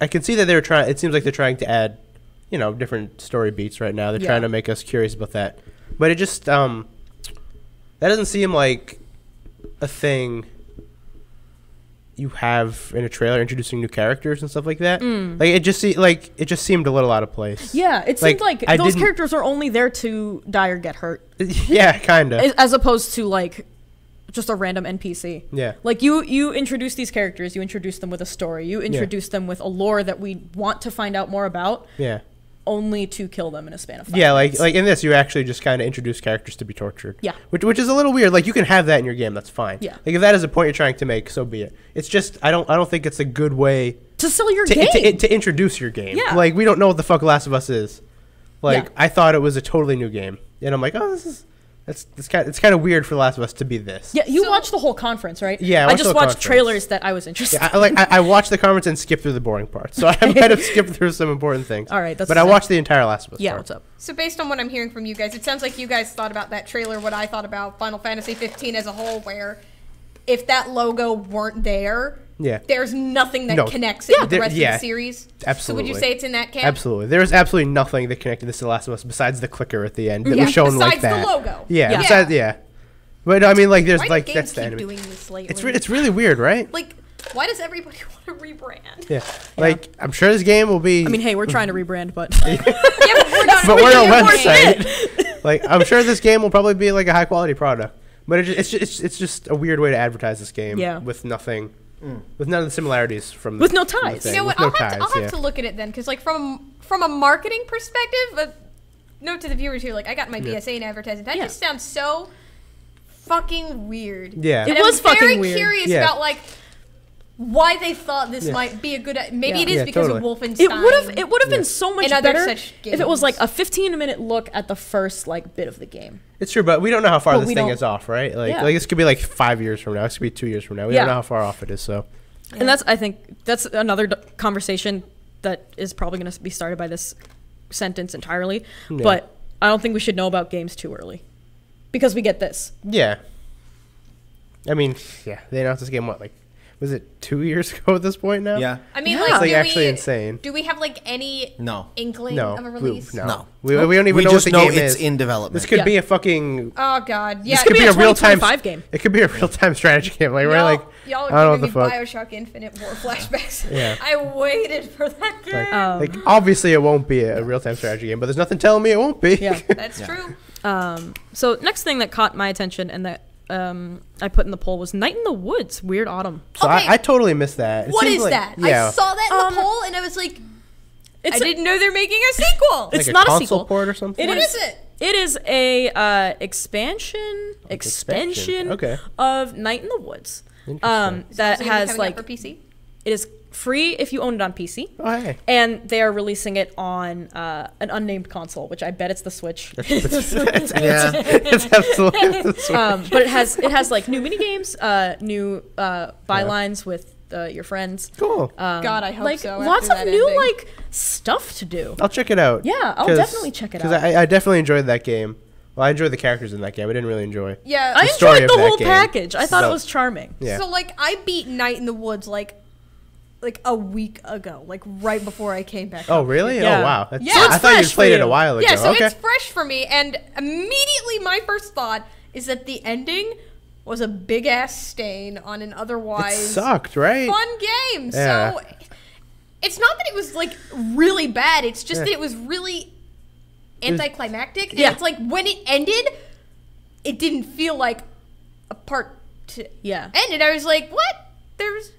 I can see that they're trying. It seems like they're trying to add, you know, different story beats right now. They're Yeah. trying to make us curious about that, but it just um, that doesn't seem like a thing you have in a trailer introducing new characters and stuff like that. Like it just see like it just seemed a little out of place. Mm. Yeah, it Like, seemed like I those characters are only there to die or get hurt, yeah, kind of. as- as opposed to like just a random NPC. Yeah. Like you, you introduce these characters, you introduce them with a story, you introduce them with a lore that we want to find out more about. Yeah. Only to kill them in a span of five Yeah, like like in this, you actually just kind of introduce characters to be tortured. Yeah. which which is a little weird. Like you can have that in your game, that's fine. Yeah. like if that is a point you're trying to make, so be it. It's just I don't I don't think it's a good way to sell your to, game. to, to introduce your game. Yeah. like we don't know what the fuck Last of Us is. Like Yeah. I thought it was a totally new game, and I'm like, oh, this is that's it's kind it's kind of weird for The Last of Us to be this. yeah, you So- watched the whole conference, right? Yeah, I I, watched just the whole watched conference. trailers that I was interested. Yeah, I, like I, I watched the conference and skipped through the boring parts, so I might have skipped through some important things. All right, that's but I fine. watched the entire Last of Us. yeah, part. what's up? So based on what I'm hearing from you guys, it sounds like you guys thought about that trailer what I thought about Final Fantasy 15 as a whole, where if that logo weren't there, Yeah. there's nothing that No. connects it Yeah. with the rest yeah. of the series. Absolutely. So would you say it's in that camp? Absolutely. There is absolutely nothing that connected this to The Last of Us besides the clicker at the end that Yeah, was shown like besides the that. logo. Yeah. Yeah. Besides, yeah. But I mean, like, there's Why like do that's games the keep enemy. doing this lately? It's re- it's really weird, right? like, why does everybody want to rebrand? Yeah. Like, I'm sure this game will be. I mean, hey, we're trying to rebrand, but yeah, but we're not. but we're a website. like, I'm sure this game will probably be like a high quality product. But it, ju- it's just, it's it's just a weird way to advertise this game. Yeah. With nothing, with none of the similarities from. With the, no from the ties. thing, You know with what? no I'll, have, to, I'll ties, have to look at it then, because like from from a marketing perspective, uh, note to the viewers here, like I got my BSA in advertising. That Yeah. just sounds so fucking weird. Yeah. And It was I'm very fucking weird. curious Yeah. about like why they thought this Yeah. might be a good. Maybe Yeah. it is Yeah, because totally. of Wolfenstein. it would have it would have been so much And better such if it was like a 15 minute look at the first like bit of the game. It's true, but we don't know how far But this thing is off, right? Like, Yeah. like this could be like five years from now. This could be two years from now. We Yeah. don't know how far off it is. So And that's I think that's another d- conversation that is probably going to be started by this sentence entirely. Yeah. But I don't think we should know about games too early because we get this. yeah. I mean, yeah, they announced this game what like was it two years ago at this point now? Yeah. I mean, Yeah. like, It's, like, do actually we, insane. Do we have like any No. inkling No, of a we- release? no, No. We, we don't even we know just what the know game it's is. in development. This could Yeah. be a fucking. Oh God, yeah. this could be be, a a real time 2025 game. It could be a real time strategy game. Like y'all, we're like, y'all I don't know are what the fuck. Bioshock Infinite war flashbacks. Yeah. I waited for that game. Like, Um, like obviously it won't be a, real time strategy game, but there's nothing telling me it won't be. Yeah. That's true. Um, so next thing that caught my attention and that um, I put in the poll was Night in the Woods, Weird Autumn. so Okay. I, I totally missed that. It What seems is like- that? Yeah. I saw that in Um, the poll and I was like, It's I a- didn't know they're making a sequel. It's like not a console sequel. port or something. It What is- is it? It is a uh, expansion, expansion. extension Okay. of Night in the Woods. Interesting. Um, that Is it has like for PC. it is free if you own it on PC, Oh hey. and they are releasing it on uh, an unnamed console, which I bet it's the Switch. it's, it's, Yeah. it's absolutely the Switch. um, but it has it has like new mini games, uh, new uh, bylines with uh, your friends. cool. Um, God, I hope like so, Lots of new ending. like stuff to do. I'll check it out. Yeah, I'll definitely check it out. I, I definitely enjoyed that game. Well, I enjoyed the characters in that game. I didn't really enjoy. Yeah. I story enjoyed of the that whole game. package. I thought So- it was charming. Yeah. So like I beat Night in the Woods like like a week ago, like right before I came back. oh really? Oh, yeah. Oh wow. That's, Yeah. So it's I thought you fresh for played it a while ago. Yeah, so okay. it's fresh for me, and immediately my first thought is that the ending was a big ass stain on an otherwise it otherwise sucked, right? fun game. Yeah. So it's not that it was like really bad. It's just Yeah. that it was really was- anticlimactic. Yeah. And it's like when it ended, it didn't feel like a part to Yeah. ended. I was like, what? There's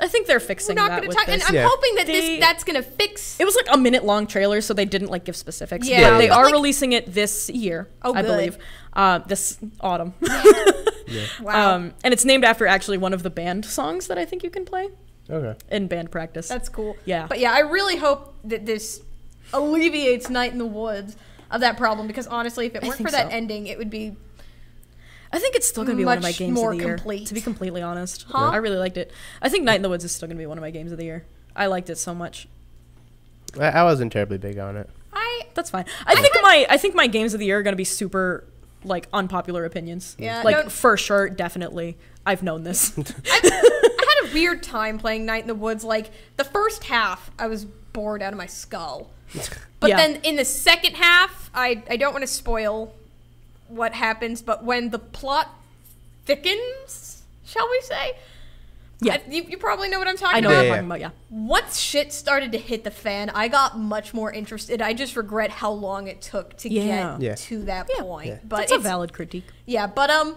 I think they're fixing we're fixing not that going to with talk. And. I'm Yeah. hoping that They- this that's going to fix. It was like a minute long trailer, so they didn't like give specifics. Yeah, but they but, are like- releasing it this year, Oh, I good. believe. Uh, this autumn. yeah. Wow. Um, and it's named after actually one of the band songs that I think you can play Okay. in band practice. That's cool. Yeah. But yeah, I really hope that this alleviates Night in the Woods of that problem because honestly, if it weren't for that so. ending, it would be I think it's still gonna be one of my games more of the year. complete. To be completely honest, Huh? I really liked it. I think Night in the Woods is still gonna be one of my games of the year. I liked it so much. I, I wasn't terribly big on it. I That's fine. I think my I think my games of the year are gonna be super like unpopular opinions. Yeah, like no- for sure, definitely. I've known this. I had a weird time playing Night in the Woods. Like the first half, I was bored out of my skull. But Yeah. then in the second half, I I don't want to spoil what happens, but when the plot thickens, shall we say? Yeah. I- you, you probably know what I'm talking I know about. what I'm yeah. talking about. Yeah. once shit started to hit the fan, I got much more interested. I just regret how long it took to Yeah. get Yeah. to that Yeah. point. Yeah. But That's a valid critique. Yeah, but um,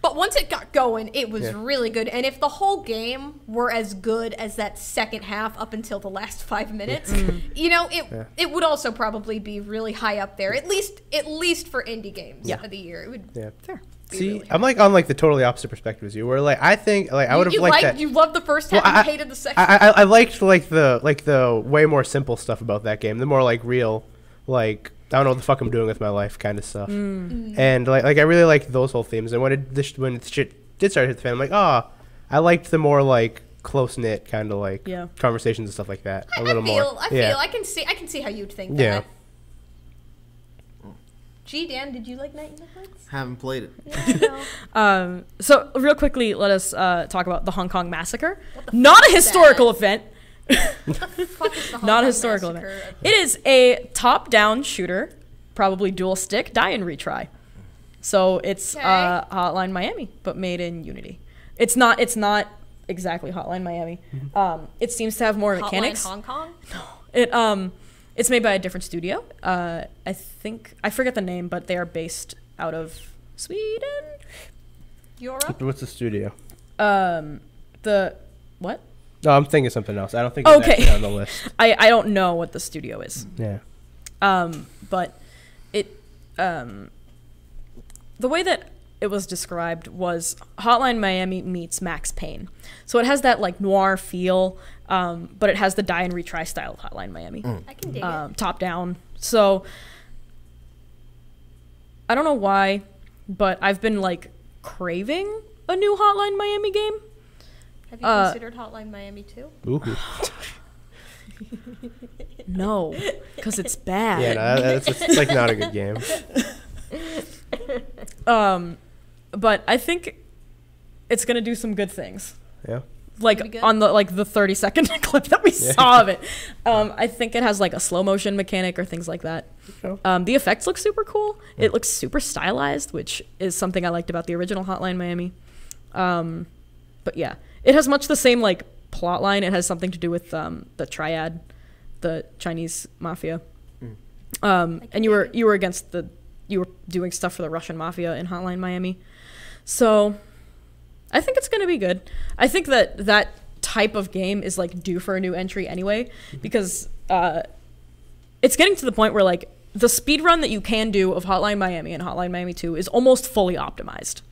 But once it got going, it was Yeah. really good. And if the whole game were as good as that second half up until the last five minutes, mm. you know, it Yeah. it would also probably be really high up there. At least at least for indie games Yeah. of the year, it would. Yeah. Fair. See, really I'm like on like the totally opposite perspective as you. Where like I think like I would have liked liked, that. You loved the first half. Well, you I- hated the second. I, I I liked like the like the way more simple stuff about that game. The more like real, like I don't know what the fuck I'm doing with my life kind of stuff. And like like I really liked those whole themes. And when it this, when shit did start to hit the fan, I'm like, oh, I liked the more like close knit kind of like Yeah. conversations and stuff like that. A I, little I feel. more. I yeah. feel. I can see. I can see how you'd think Yeah. that. Gee, Dan, did you like Night in the Woods? Haven't played it. Yeah, no. Um, so real quickly, let us uh, talk about the Hong Kong massacre. Not a is historical that? event. Fuck is the Hong Not a historical massacre? event. It is a top-down shooter, probably dual stick, die and retry. So it's Okay. uh, Hotline Miami, but made in Unity. It's not. It's not exactly Hotline Miami. Um, it seems to have more Hotline mechanics. Hong Kong. No. It um, it's made by a different studio. Uh, I think I forget the name, but they are based out of Sweden. Europe. What's the studio? Um, the what? No, I'm thinking something else. I don't think it's Okay. actually on the list. I I don't know what the studio is. Yeah. Um, but it um, the way that it was described was Hotline Miami meets Max Payne. So it has that like noir feel, um, but it has the die and retry style of Hotline Miami. I can dig um, top down. So I don't know why, but I've been like craving a new Hotline Miami game. It. Have you uh, considered Hotline Miami too? Ooh. No, because it's bad. yeah, no, that's it's like not a good game. Um, but I think it's gonna do some good things. Yeah. Like on the like the thirty second clip that we Yeah. saw of it, um, I think it has like a slow motion mechanic or things like that. Okay. Um, the effects look super cool. It looks super stylized, which is something I liked about the original Hotline Miami. Um, but yeah, it has much the same like plot line. It has something to do with um, the triad, the Chinese mafia. Um, and you were you were against the you were doing stuff for the Russian mafia in Hotline Miami. So I think it's going to be good. I think that that type of game is like due for a new entry anyway because uh, it's getting to the point where like the speed run that you can do of Hotline Miami and Hotline Miami 2 is almost fully optimized.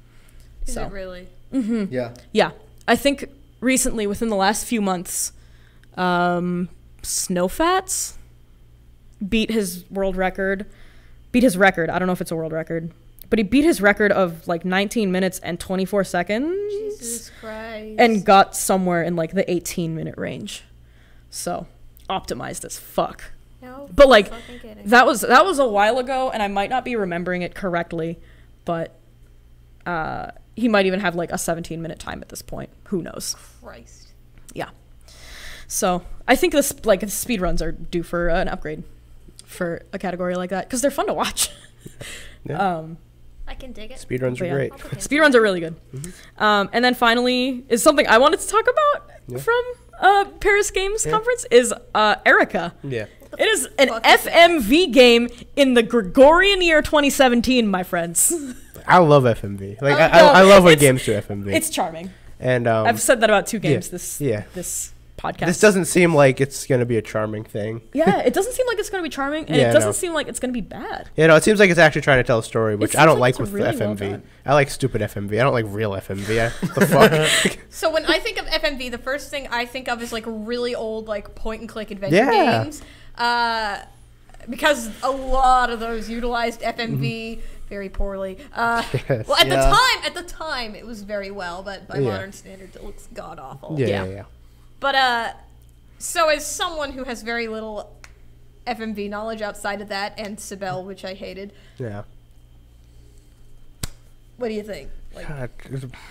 Is so it really? Yeah. yeah, I think recently within the last few months, um, Snowfats beat his world record. Beat his record. I don't know if it's a world record, but he beat his record of like 19 minutes and 24 seconds Jesus Christ. and got somewhere in like the 18 minute range. So optimized as fuck. no, But like that was that was a while ago, and I might not be remembering it correctly, but uh, he might even have like a 17 minute time at this point. Who knows? Christ. Yeah. So I think this like speed runs are due for an upgrade for a category like that because they're fun to watch. Yeah. Um, I can dig it. Speedruns But are yeah. great. I'll look into speed runs are really good. Um, and then finally is something I wanted to talk about Yeah. from uh, Paris Games Yeah. Conference is uh, Erica. Yeah. It is an fuck is? FMV game in the Gregorian year 2017, my friends. I love FMV. Like I, I, I love when it's- games do FMV. It's charming. and um, I've said that about two yeah, games this yeah. this podcast. this doesn't seem like it's gonna be a charming thing. yeah, it doesn't seem like it's going to be charming, and Yeah, it doesn't no. seem like it's going to be bad. You know, it seems like it's actually trying to tell a story, which I don't like like, with really FMV. done. I like stupid FMV. I don't like real FMV. I, the fuck? So when I think of FMV, the first thing I think of is like really old, like point and click adventure Yeah. games. Uh, because a lot of those utilized FMV very poorly. Uh, Mm-hmm. Yes. Well, at the time, at the time, it was very well, but by Yeah. modern standards, it looks god awful. yeah, Yeah. yeah, yeah. But uh, so as someone who has very little FMV knowledge outside of that, and Sibel, which I hated, yeah. what do you think? Like, God,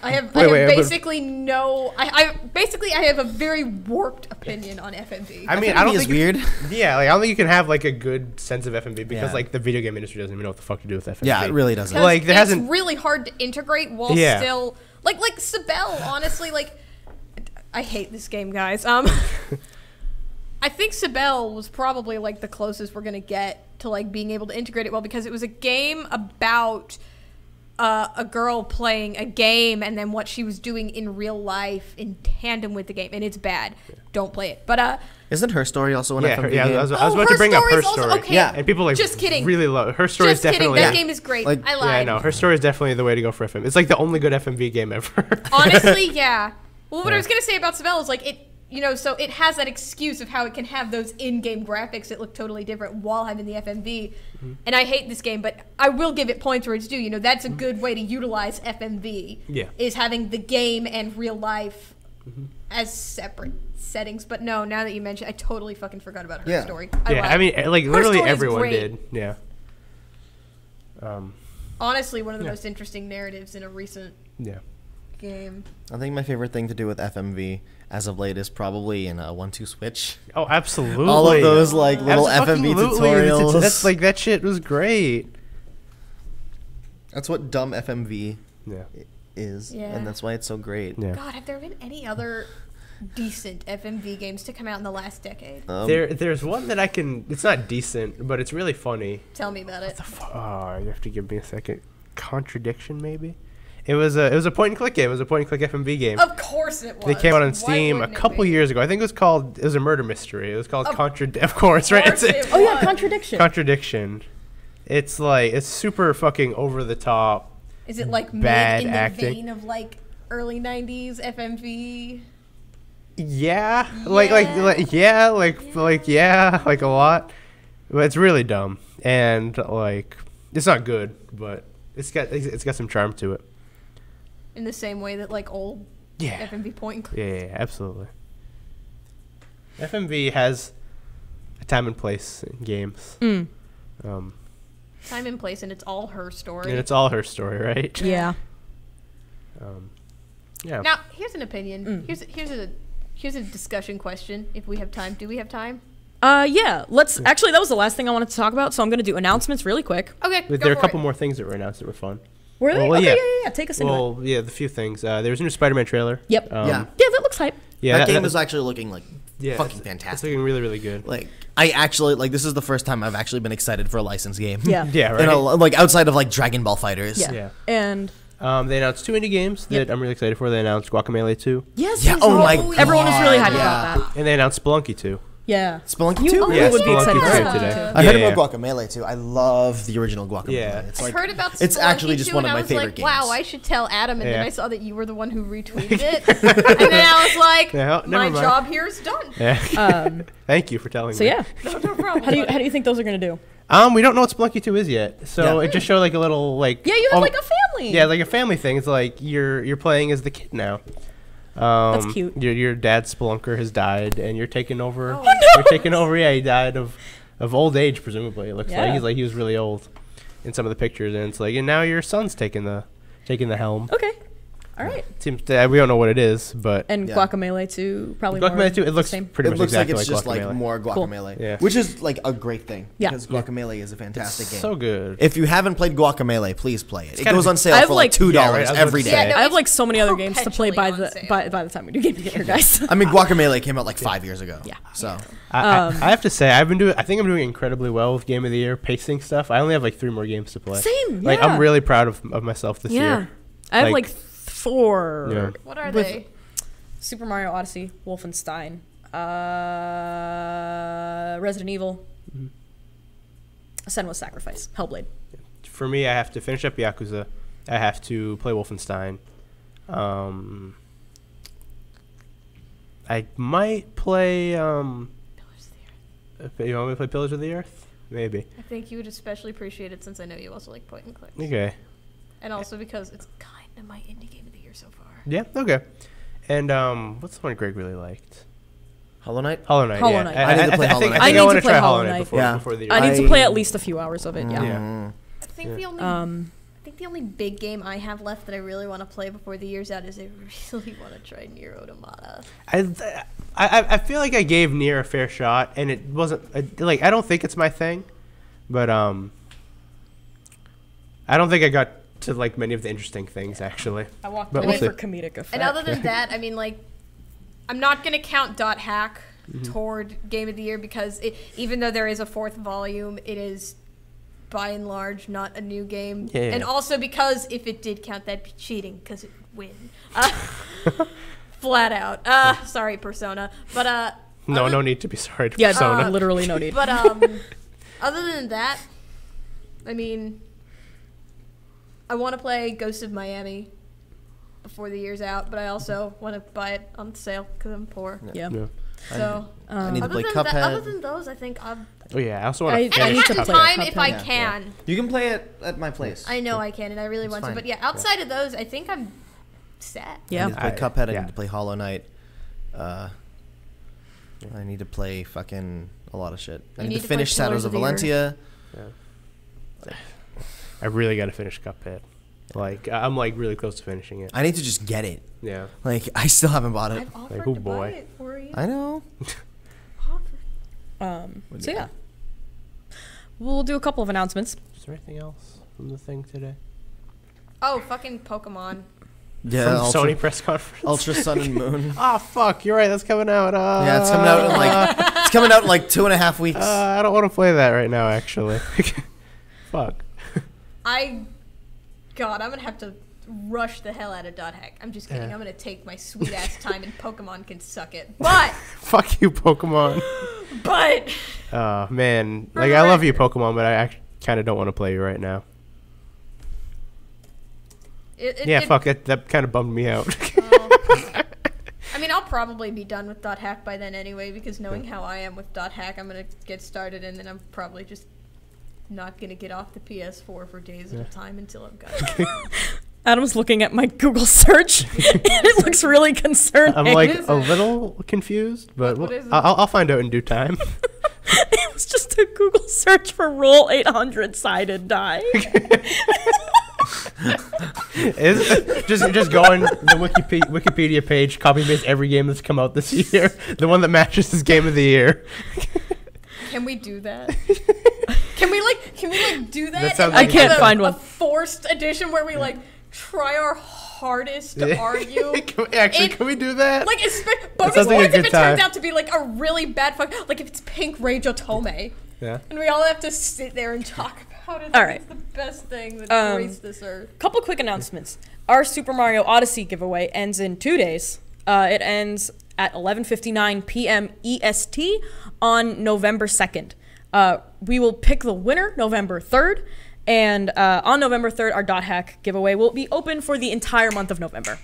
I have, Wait, I have wait, but- basically no. I, I basically I have a very warped opinion on FMV. I mean, I don't is think weird. Yeah, like I don't think you can have like a good sense of FMV because Yeah. like the video game industry doesn't even know what the fuck to do with FMV. Yeah, it really doesn't. Like, there it's hasn't- really hard to integrate while Yeah. still like like Sibel. Honestly, like I hate this game, guys. Um, I think Sibel was probably like the closest we're gonna get to like being able to integrate it well because it was a game about uh, a girl playing a game and then what she was doing in real life in tandem with the game, and it's bad. Don't play it. But uh, Isn't her story also an Yeah, FMV her, yeah. game? I was, I was Oh, about to bring up her story's also- story. okay. Yeah. and people like Just kidding. really love her story. is just kidding. definitely That Yeah. game is great. Like- I yeah. I know her story is definitely the way to go for FM. It's like the only good FMV game ever. Honestly, yeah. Well, what I was gonna say about Savell is like it, you know, so it has that excuse of how it can have those in-game graphics that look totally different while having the FMV. Mm-hmm. And I hate this game, but I will give it points where it's due. You know, that's a good way to utilize FMV. Mm-hmm. Yeah. Is having the game and real life Mm-hmm. as separate settings. But no, now that you mention, I totally fucking forgot about her Yeah. story. yeah, lied. I mean, like Her literally everyone did. Yeah. Um. honestly one of the Yeah. most interesting narratives in a recent Yeah. game. I think my favorite thing to do with FMV as of late is probably in a one-two switch. Oh, absolutely. All of those like little FMV tutorials. That's like that shit was great. That's what dumb FMV Yeah. is, Yeah. and that's why it's so great. Yeah. God, have there been any other decent FMV games to come out in the last decade? Um, There, there's one that I can. It's not decent, but it's really funny. Tell me about it. Oh, you have to give me a second. Contradiction, maybe. It was a it was a point and click game. It was a point and click FMV game. Of course it was. They came out on Steam a couple years ago. I think it was called. It was a murder mystery. It was called Of Contra. Of course, right? It's- it Oh yeah, contradiction. Contradiction. It's like it's super fucking over the top. Is it like Bad made in the acting. vein of like early '90s FMV? Yeah, like like Yeah. like yeah, like like yeah, like a lot. But it's really dumb and like it's not good, but it's got it's it's got some charm to it. In the same way that like old Yeah. FMV point and click. Yeah, yeah, yeah, absolutely. FMV has a time and place in games. Mm. Um, Time and place, and it's all her story. and it's all her story, right? Yeah. Um, yeah. now, here's an opinion. Mm. Here's here's a here's a discussion question. If we have time, do we have time? Uh, yeah. Let's actually. That was the last thing I wanted to talk about, so I'm gonna do announcements really quick. Okay, But go there are a couple it. more things that were announced that were fun. Were they? Well, okay, yeah. yeah. yeah, yeah. Take us into it. Well, yeah, the few things. Uh, there was a new Spider-Man trailer. Yep. Um, Yeah. Yeah, that looks hype. Yeah, that, that, game that- is actually looking like yeah, fucking it's- fantastic. It's looking really, really good. like I actually like this is the first time I've actually been excited for a licensed game. Yeah. Yeah, right. You know, like outside of like Dragon Ball FighterZ. Yeah. Yeah. And Um, they announced two indie games that Yep. I'm really excited for. They announced Guacamelee 2, yes. Yeah, oh my Everyone was really God, hyped yeah. about that. and they announced Spelunky 2. Yeah. Spelunky You 2? also Yeah, would be excited 2 about today. I Yeah, heard yeah. about Guacamelee too. I love the original Guacamelee. Yeah. It's I heard about it's Spelunky actually just one of my favorite like, Wow. I should tell Adam, and then I saw that you were the one who retweeted it, and then I was like, Yeah, never my mind. job here is done. Yeah. Um, Thank you for telling so me. So yeah. No, no problem. How do you how do you think those are gonna do? Um, we don't know what Spelunky 2 is yet. So Yeah. it just showed like a little like Yeah, you have um, like a family. Yeah, like a family thing. It's like you're you're playing as the kid now. Um, cute. Your your dad's spelunker has died, and you're taking over. Oh, no. You're taking over. Yeah, he died of of old age, presumably. It looks like he's like he was really old in some of the pictures, and it's like, and now your son's taking the taking the helm. Okay. All right. Seems that we don't know what it is, but And Yeah. Guacamole too, probably. more Guacamelee 2, it looks same. pretty it much looks like exactly it's just Guacamelee. like more Cool. Yeah. which is like a great thing Yeah. because Guacamelee is a fantastic game. So good. If you haven't played Guacamelee, please play it. It goes on sale I have, for like like- two Yeah, right, dollars I was every about day. to say. Yeah, I have like so many other games to play by the on by, by the time we do Game Together, guys. I mean, Guacamelee came out like five years ago. Yeah. So I, I- Um, I have to say, I've been doing. I think I'm doing incredibly well with Game of the Year pacing stuff. I only have like three more games to play. Same, Like yeah. I'm really proud of, of myself this yeah. year. I have Like- like, four. Yeah. What are they? Super Mario Odyssey, Wolfenstein, uh, Resident Evil, Mm-hmm. Senua's Sacrifice, Hellblade. For me, I have to finish up Yakuza. I have to play Wolfenstein. Um, I might play. Um, uh, you want me to play Pillars of the Earth? Maybe. I think you would especially appreciate it since I know you also like point and click, Okay. and also because it's kind of my indie game of the year so far. Yeah. Okay. And um, what's the one Greg really liked? Hollow Knight. Hollow Knight. Hollow yeah. Knight. I, I need to I, play I Hollow Knight. I, I think I, need want to to play try Hollow Hollow Knight Knight. before, Yeah. before the year. I need to play at least a few hours of it. Yeah. Mhm. I think Yeah. the only Um, I think the only big game I have left that I really want to play before the year's out is I really want to try Nier Automata. I, I I feel like I gave Nier a fair shot, and it wasn't like I don't think it's my thing, but um, I don't think I got to like many of the interesting things actually. I walked But away we'll for see. comedic effect. And other than that, I mean, like, I'm not gonna count Dot Hack Mm-hmm. toward Game of the Year because it, even though there is a fourth volume, it is by and large not a new game, Yeah. and also because if it did count, that'd be cheating because it win. Uh, flat out. Uh, sorry, Persona, but uh, No, other- no need to be sorry to Yeah, Persona. literally no need. But um, other than that, I mean, I want to play Ghost of Miami before the year's out, but I also want to buy it on sale because I'm poor. yeah. Yeah. So I need to other play than Cuphead. that, other than those, I think I'm. Oh yeah, I also want to I And need finish to at the play Cuphead. time, if Cuphead. I Yeah, can, You can play it at my place. I know I can, and I really It's want fine. to. But yeah, outside of those, I think I'm set. Yeah. I Yeah. need to play I- Cuphead. I need to play Hollow Knight. Uh, I need to play fucking a lot of shit. I need, need to to finish Pillars Shadows of of the Earth. Valentia. I really got to finish Cuphead. Like I- I'm like really close to finishing it. I need to just get it. Yeah. Like I still haven't bought it. I've offered oh to boy. buy it for you. I know. Um, Would so be yeah, we'll do a couple of announcements. Is there anything else from the thing today? Oh, fucking Pokemon. Yeah, from Ultra, Sony press conference. Ultra Sun and Moon. Ah, fuck! You're right. That's coming out. Uh, yeah, it's coming out in like it's coming out in like two and a half weeks. Uh, I don't want to play that right now. Actually. fuck. I, God, I'm gonna have to rush the hell out of Dot Hack. I'm just kidding. Yeah. I'm gonna take my sweet ass time, and Pokemon can suck it. But, Fuck you, Pokemon. but, Oh man, like I love you. Pokemon, but I kind of don't want to play you right now. it, it, Yeah, it- fuck that. That kind of bummed me out. well, oh. I mean, I'll probably be done with Dot Hack by then anyway, because knowing how I am with Dot Hack, I'm gonna get started, and then I'm probably just not gonna get off the PS4 for days at a time until I'm done. Adam's looking at my Google search, and it looks really concerning. I'm like a little confused, but What we'll- I'll, I'll find out in due time. it was just a Google search for roll 800 sided die. Is just just go on the Wikipedia, Wikipedia page, copy and paste every game that's come out this year, the one that matches this game of the year. Can we do that? Can we like? Can we like do that? That like I can't have a- find one. A forced edition where we like try our hardest to argue. Can we- Actually, It- can we do that? Like, espe- bonus sounds like a if good it turns out to be like a really bad fuck, like if it's Pink Rage Otome, yeah. and we all have to sit there and talk about it. All right. it's the best thing that Um, graced this earth. Couple quick announcements. Our Super Mario Odyssey giveaway ends in two days. Uh, it ends at 11:59 p.m. EST on November 2nd. Uh, we will pick the winner November 3rd, and uh, on November 3rd, our Dot Hack giveaway will be open for the entire month of November.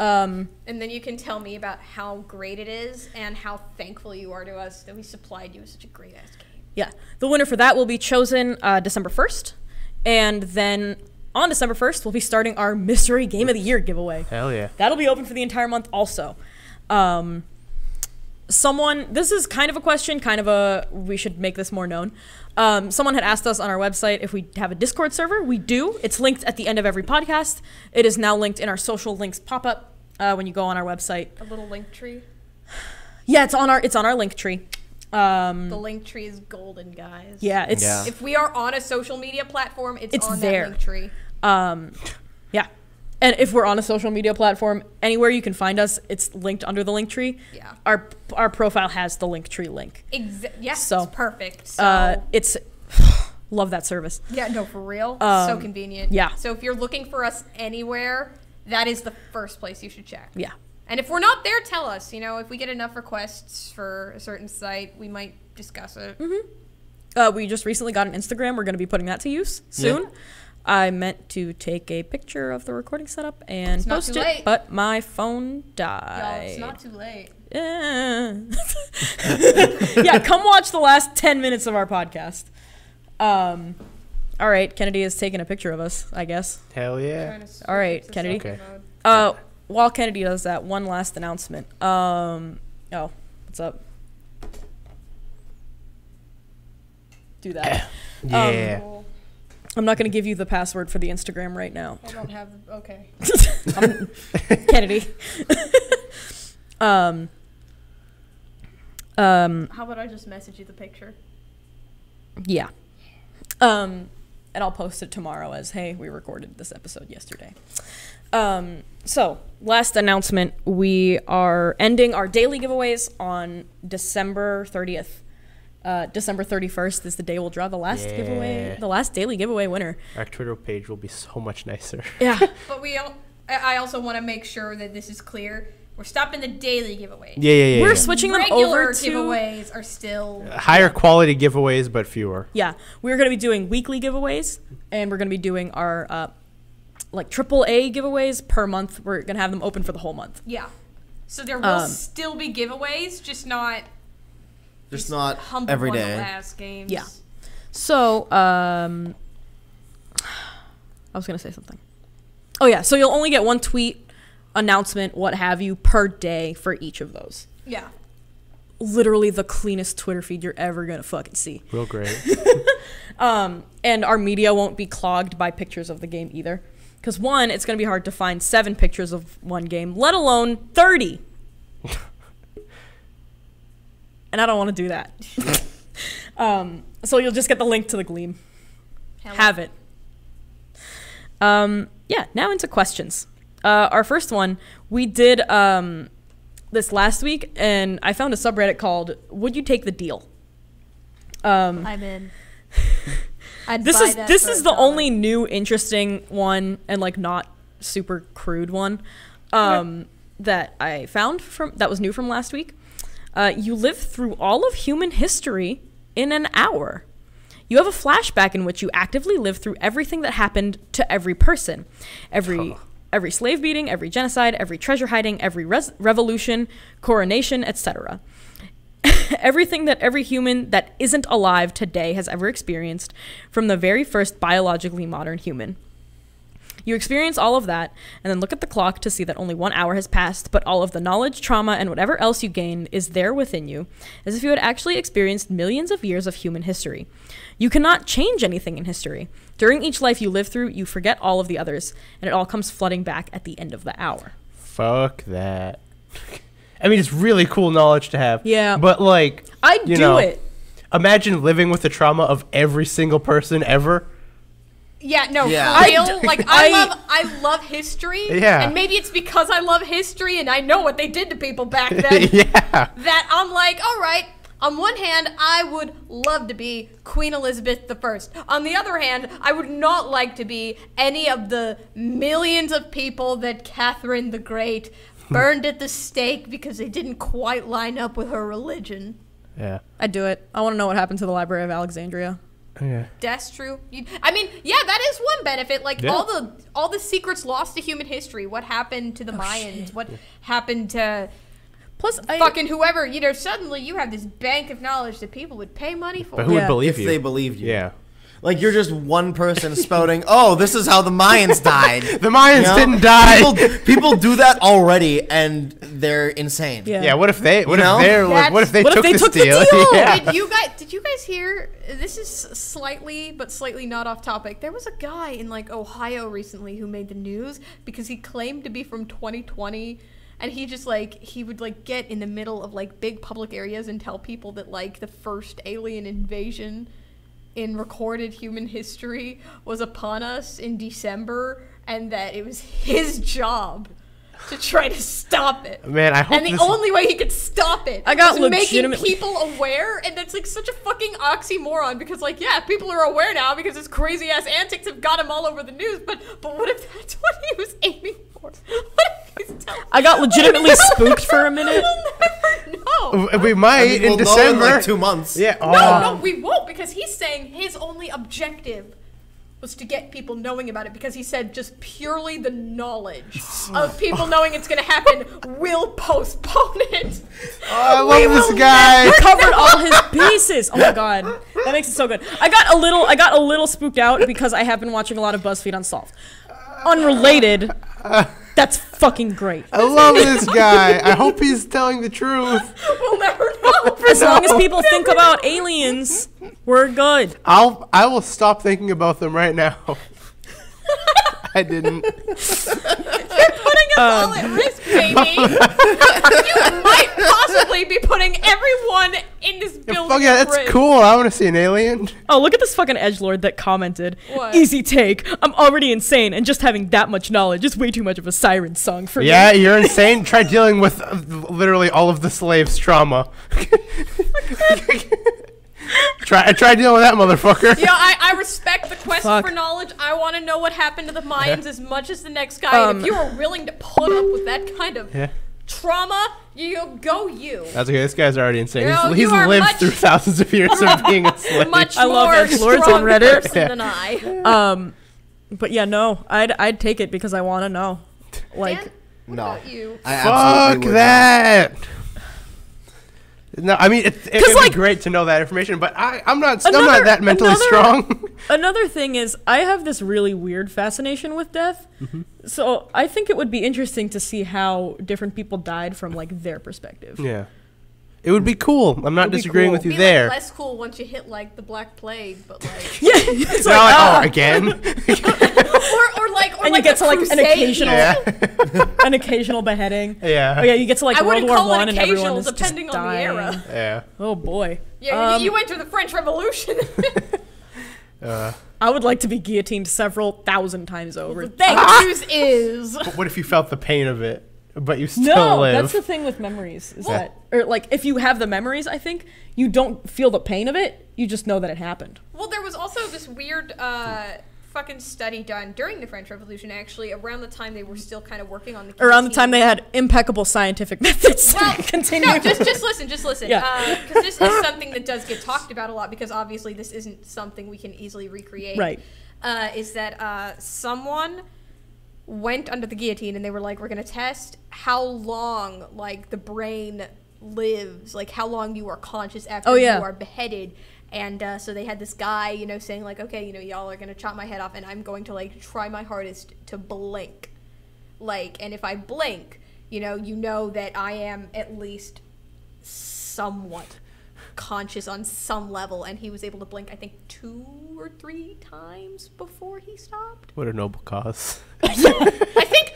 Um, And then you can tell me about how great it is and how thankful you are to us that we supplied you with such a great ass game. Yeah, the winner for that will be chosen uh, December 1st. And then on December 1st, we'll be starting our Mystery Game of the Year giveaway. Hell yeah. That'll be open for the entire month also. Um, someone, this is kind of a question, kind of a, we should make this more known. Um, someone had asked us on our website if we have a Discord server. We do. It's linked at the end of every podcast. It is now linked in our social links pop up uh, when you go on our website. A little link tree. Yeah, it's on our it's on our link tree. Um, The link tree is golden, guys. yeah, it's Yeah. If we are on a social media platform, it's, It's on there. that link tree. Um, yeah. And if we're on a social media platform, anywhere you can find us, it's linked under the link tree. Yeah. Our our profile has the link tree link. Exa- yes, So, it's perfect. So, Uh, it's love that service. yeah, no, for real. so um, convenient. yeah. So if you're looking for us anywhere, that is the first place you should check. Yeah. And if we're not there, tell us. You know, if we get enough requests for a certain site, we might discuss it. Mm-hmm. Uh, we just recently got an Instagram. We're going to be putting that to use soon. I meant to take a picture of the recording setup and It's not post too it, late. but my phone Y'all, died. it's not too late. Eh. yeah, come watch the last 10 minutes of our podcast. Um, all right, Kennedy has taken a picture of us, I guess. Hell yeah. Trying to switch All right, Kennedy. Okay. Uh, while Kennedy does that, one last announcement. Um, oh, what's up? Do that. Yeah. Cool. I'm not going to give you the password for the Instagram right now. I don't have. Okay. Kennedy. um, um, How about I just message you the picture? yeah. Um, and I'll post it tomorrow as, hey, we recorded this episode yesterday. Um, so, last announcement we are ending our daily giveaways on December 30th. Uh, December 31st is the day we'll draw the last giveaway, the last daily giveaway winner. Our Twitter page will be so much nicer. Yeah. But we al- I I also want to make sure that this is clear. We're stopping the daily giveaways. Yeah, yeah, yeah. We're yeah. switching them Regular over to giveaways are still higher quality giveaways, but fewer. Yeah, we're gonna be doing weekly giveaways, and we're gonna be doing our uh, like triple A giveaways per month. We're gonna have them open for the whole month. yeah. So there will Um, still be giveaways, just not Just not humble every one the day. last games. Yeah. So, um, I was gonna say something. Oh yeah, so you'll only get one tweet, announcement, what have you, per day for each of those. Yeah. Literally the cleanest Twitter feed you're ever gonna fucking see. Real great. Um, and our media won't be clogged by pictures of the game either. Because one, it's going to be hard to find seven pictures of one game, let alone 30. and I don't want to do that. um, so you'll just get the link to the Gleam. Hello. Have it. Um, yeah, now into questions. Uh, our first one, we did um, this last week, and I found a subreddit called "Would You Take the Deal?" Um, I'm in. I'd this is this is the dollar. only new interesting one and like not super crude one um, that I found from that was new from last week. Uh, you live through all of human history in an hour. You have a flashback in which you actively live through everything that happened to every person, every every slave beating, every genocide, every treasure hiding, every res- revolution, coronation, etc everything that every human that isn't alive today has ever experienced from the very first biologically modern human. You experience all of that and then look at the clock to see that only one hour has passed, but all of the knowledge, trauma, and whatever else you gain is there within you, as if you had actually experienced millions of years of human history. You cannot change anything in history. During each life you live through, you forget all of the others, and it all comes flooding back at the end of the hour. Fuck that. I mean, it's really cool knowledge to have. Yeah. But like, I you do know, it. Imagine living with the trauma of every single person ever. Yeah, no, Yeah. for I real. d- like I, I- love, I love history. Yeah. and maybe it's because I love history and I know what they did to people back then. yeah. that I'm like, all right. On one hand, I would love to be Queen Elizabeth I. On the other hand, I would not like to be any of the millions of people that Catherine the Great burned at the stake because they didn't quite line up with her religion. Yeah. I'd do it. I want to know what happened to the Library of Alexandria. Yeah. That's true. You, I mean, yeah, that is one benefit. Like Yeah. all the all the secrets lost to human history. What happened to the oh, Mayans? What happened to Plus, I fucking whoever? You know, suddenly you have this bank of knowledge that people would pay money for. But who Yeah. would believe If you? they believed you. yeah. Like you're just one person spouting, "Oh, this is how the Mayans died." The Mayans You know? didn't die. People, people do that already, and they're insane. Yeah. yeah. What if they? What You know? if they're? Like, what if they What if took they this took the deal? deal? yeah. Did you guys did you guys hear this is slightly but slightly not off topic. There was a guy in like Ohio recently who made the news because he claimed to be from 2020 and he just like he would like get in the middle of like big public areas and tell people that like the first alien invasion in recorded human history was upon us in December and that it was his job to try to stop it. Man, I hope And the this. only way he could stop it I got was making people aware, and that's like such a fucking oxymoron because, like, yeah, people are aware now because his crazy ass antics have got him all over the news. But but what if that's what he was aiming for? What if he's telling? I got legitimately spooked for a minute. We'll never know. we might I mean, in we'll know December. in like two months. yeah. Oh. No, no, oh. we won't because he's saying his only objective was to get people knowing about it because he said just purely the knowledge of people knowing it's going to happen will postpone it. Oh, I We love this guy. guy. covered all his pieces. Oh my god, that makes it so good. I got a little, I got a little spooked out because I have been watching a lot of BuzzFeed Unsolved. Unrelated. That's fucking great. I love this guy. I hope he's telling the truth. We'll never know. As long as people think about aliens, we're good. I'll I will stop thinking about them right now. I didn't. You're putting us all at risk, baby. you might possibly be putting everyone in this building. Fuck yeah, that's risk. cool. I want to see an alien. Oh, look at this fucking edge lord that commented. What? Easy take. I'm already insane, and just having that much knowledge is way too much of a siren song for Yeah, me. Yeah, you're insane. Try dealing with uh, literally all of the slaves' trauma. try. I tried dealing with that motherfucker. Yeah, I, I respect the quest Fuck. for knowledge. I want to know what happened to the Mayans as much as the next guy. and Um, if you are willing to put up with that kind of Yeah. trauma, you go you. That's okay. This guy's already insane. No, he's he's lived through thousands of years of being a slave. Much I love more Edge Lords on strong Reddit. person Yeah. than I. Um, but yeah, no, I'd I'd take it because I want to know. Like, Dan, what No. about you? I Fuck that. not. No, I mean it, it, it'd like- be great to know that information, but I, I'm not. I'm not that mentally another- strong. Another thing is, I have this really weird fascination with death. Mm-hmm. So I think it would be interesting to see how different people died from like their perspective. yeah, it would be cool. I'm not disagreeing cool. with you Be there. like less cool once you hit like the Black Plague, but like, Yeah, it's like, like, ah, oh, again? or, or like, or And you like get to, like, an occasional- yeah, an occasional beheading. yeah, Oh yeah, you get to like I World War call One and everyone occasional, is just depending on the dying. era. yeah. Oh boy. Yeah, Um, you, you went through the French Revolution. Uh, I would like to be guillotined several thousand times over. the thing news is, but what if you felt the pain of it, but you still No, live? that's the thing with memories is Well- that, or like if you have the memories, I think you don't feel the pain of it. You just know that it happened. well, there was also this weird uh, fucking study done during the French Revolution. Actually, around the time they were still kind of working on the Around the time they had impeccable scientific methods Well, continue. No, just just listen, just listen. Yeah. Because this is something that does get talked about a lot. Because obviously this isn't something we can easily recreate. Right. Uh, is that uh, someone went under the guillotine and they were like, we're gonna test how long like the brain lives, like how long you are conscious after Oh, yeah. you are beheaded. And uh, so they had this guy, you know, saying like, okay, you know, y'all are gonna chop my head off, and I'm going to like try my hardest to blink like and if i blink you know you know that i am at least somewhat conscious on some level and he was able to blink i think two or three times before he stopped what a noble cause. i think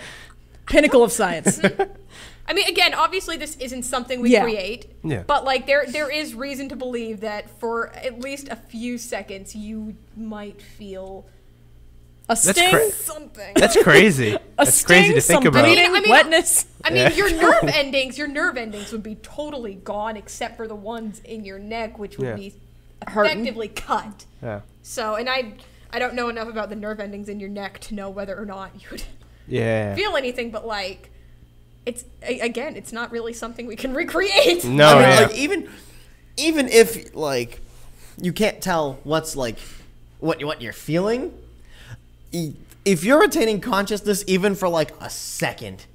Pinnacle of science. i mean again obviously this isn't something we Yeah. create Yeah. but like there there is reason to believe that for at least a few seconds you might feel A sting, cra- something That's crazy. a That's sting, crazy to think some about. bleeding, I mean- wetness. I mean, Yeah. your nerve endings, your nerve endings would be totally gone, except for the ones in your neck, which would Yeah. be Hurting. effectively cut. Yeah. So, and I, I don't know enough about the nerve endings in your neck to know whether or not you would Yeah. feel anything. But like, it's again, it's not really something we can recreate. No, I mean, yeah. like even even if like you can't tell what's like what what you're feeling, if you're attaining consciousness even for like a second,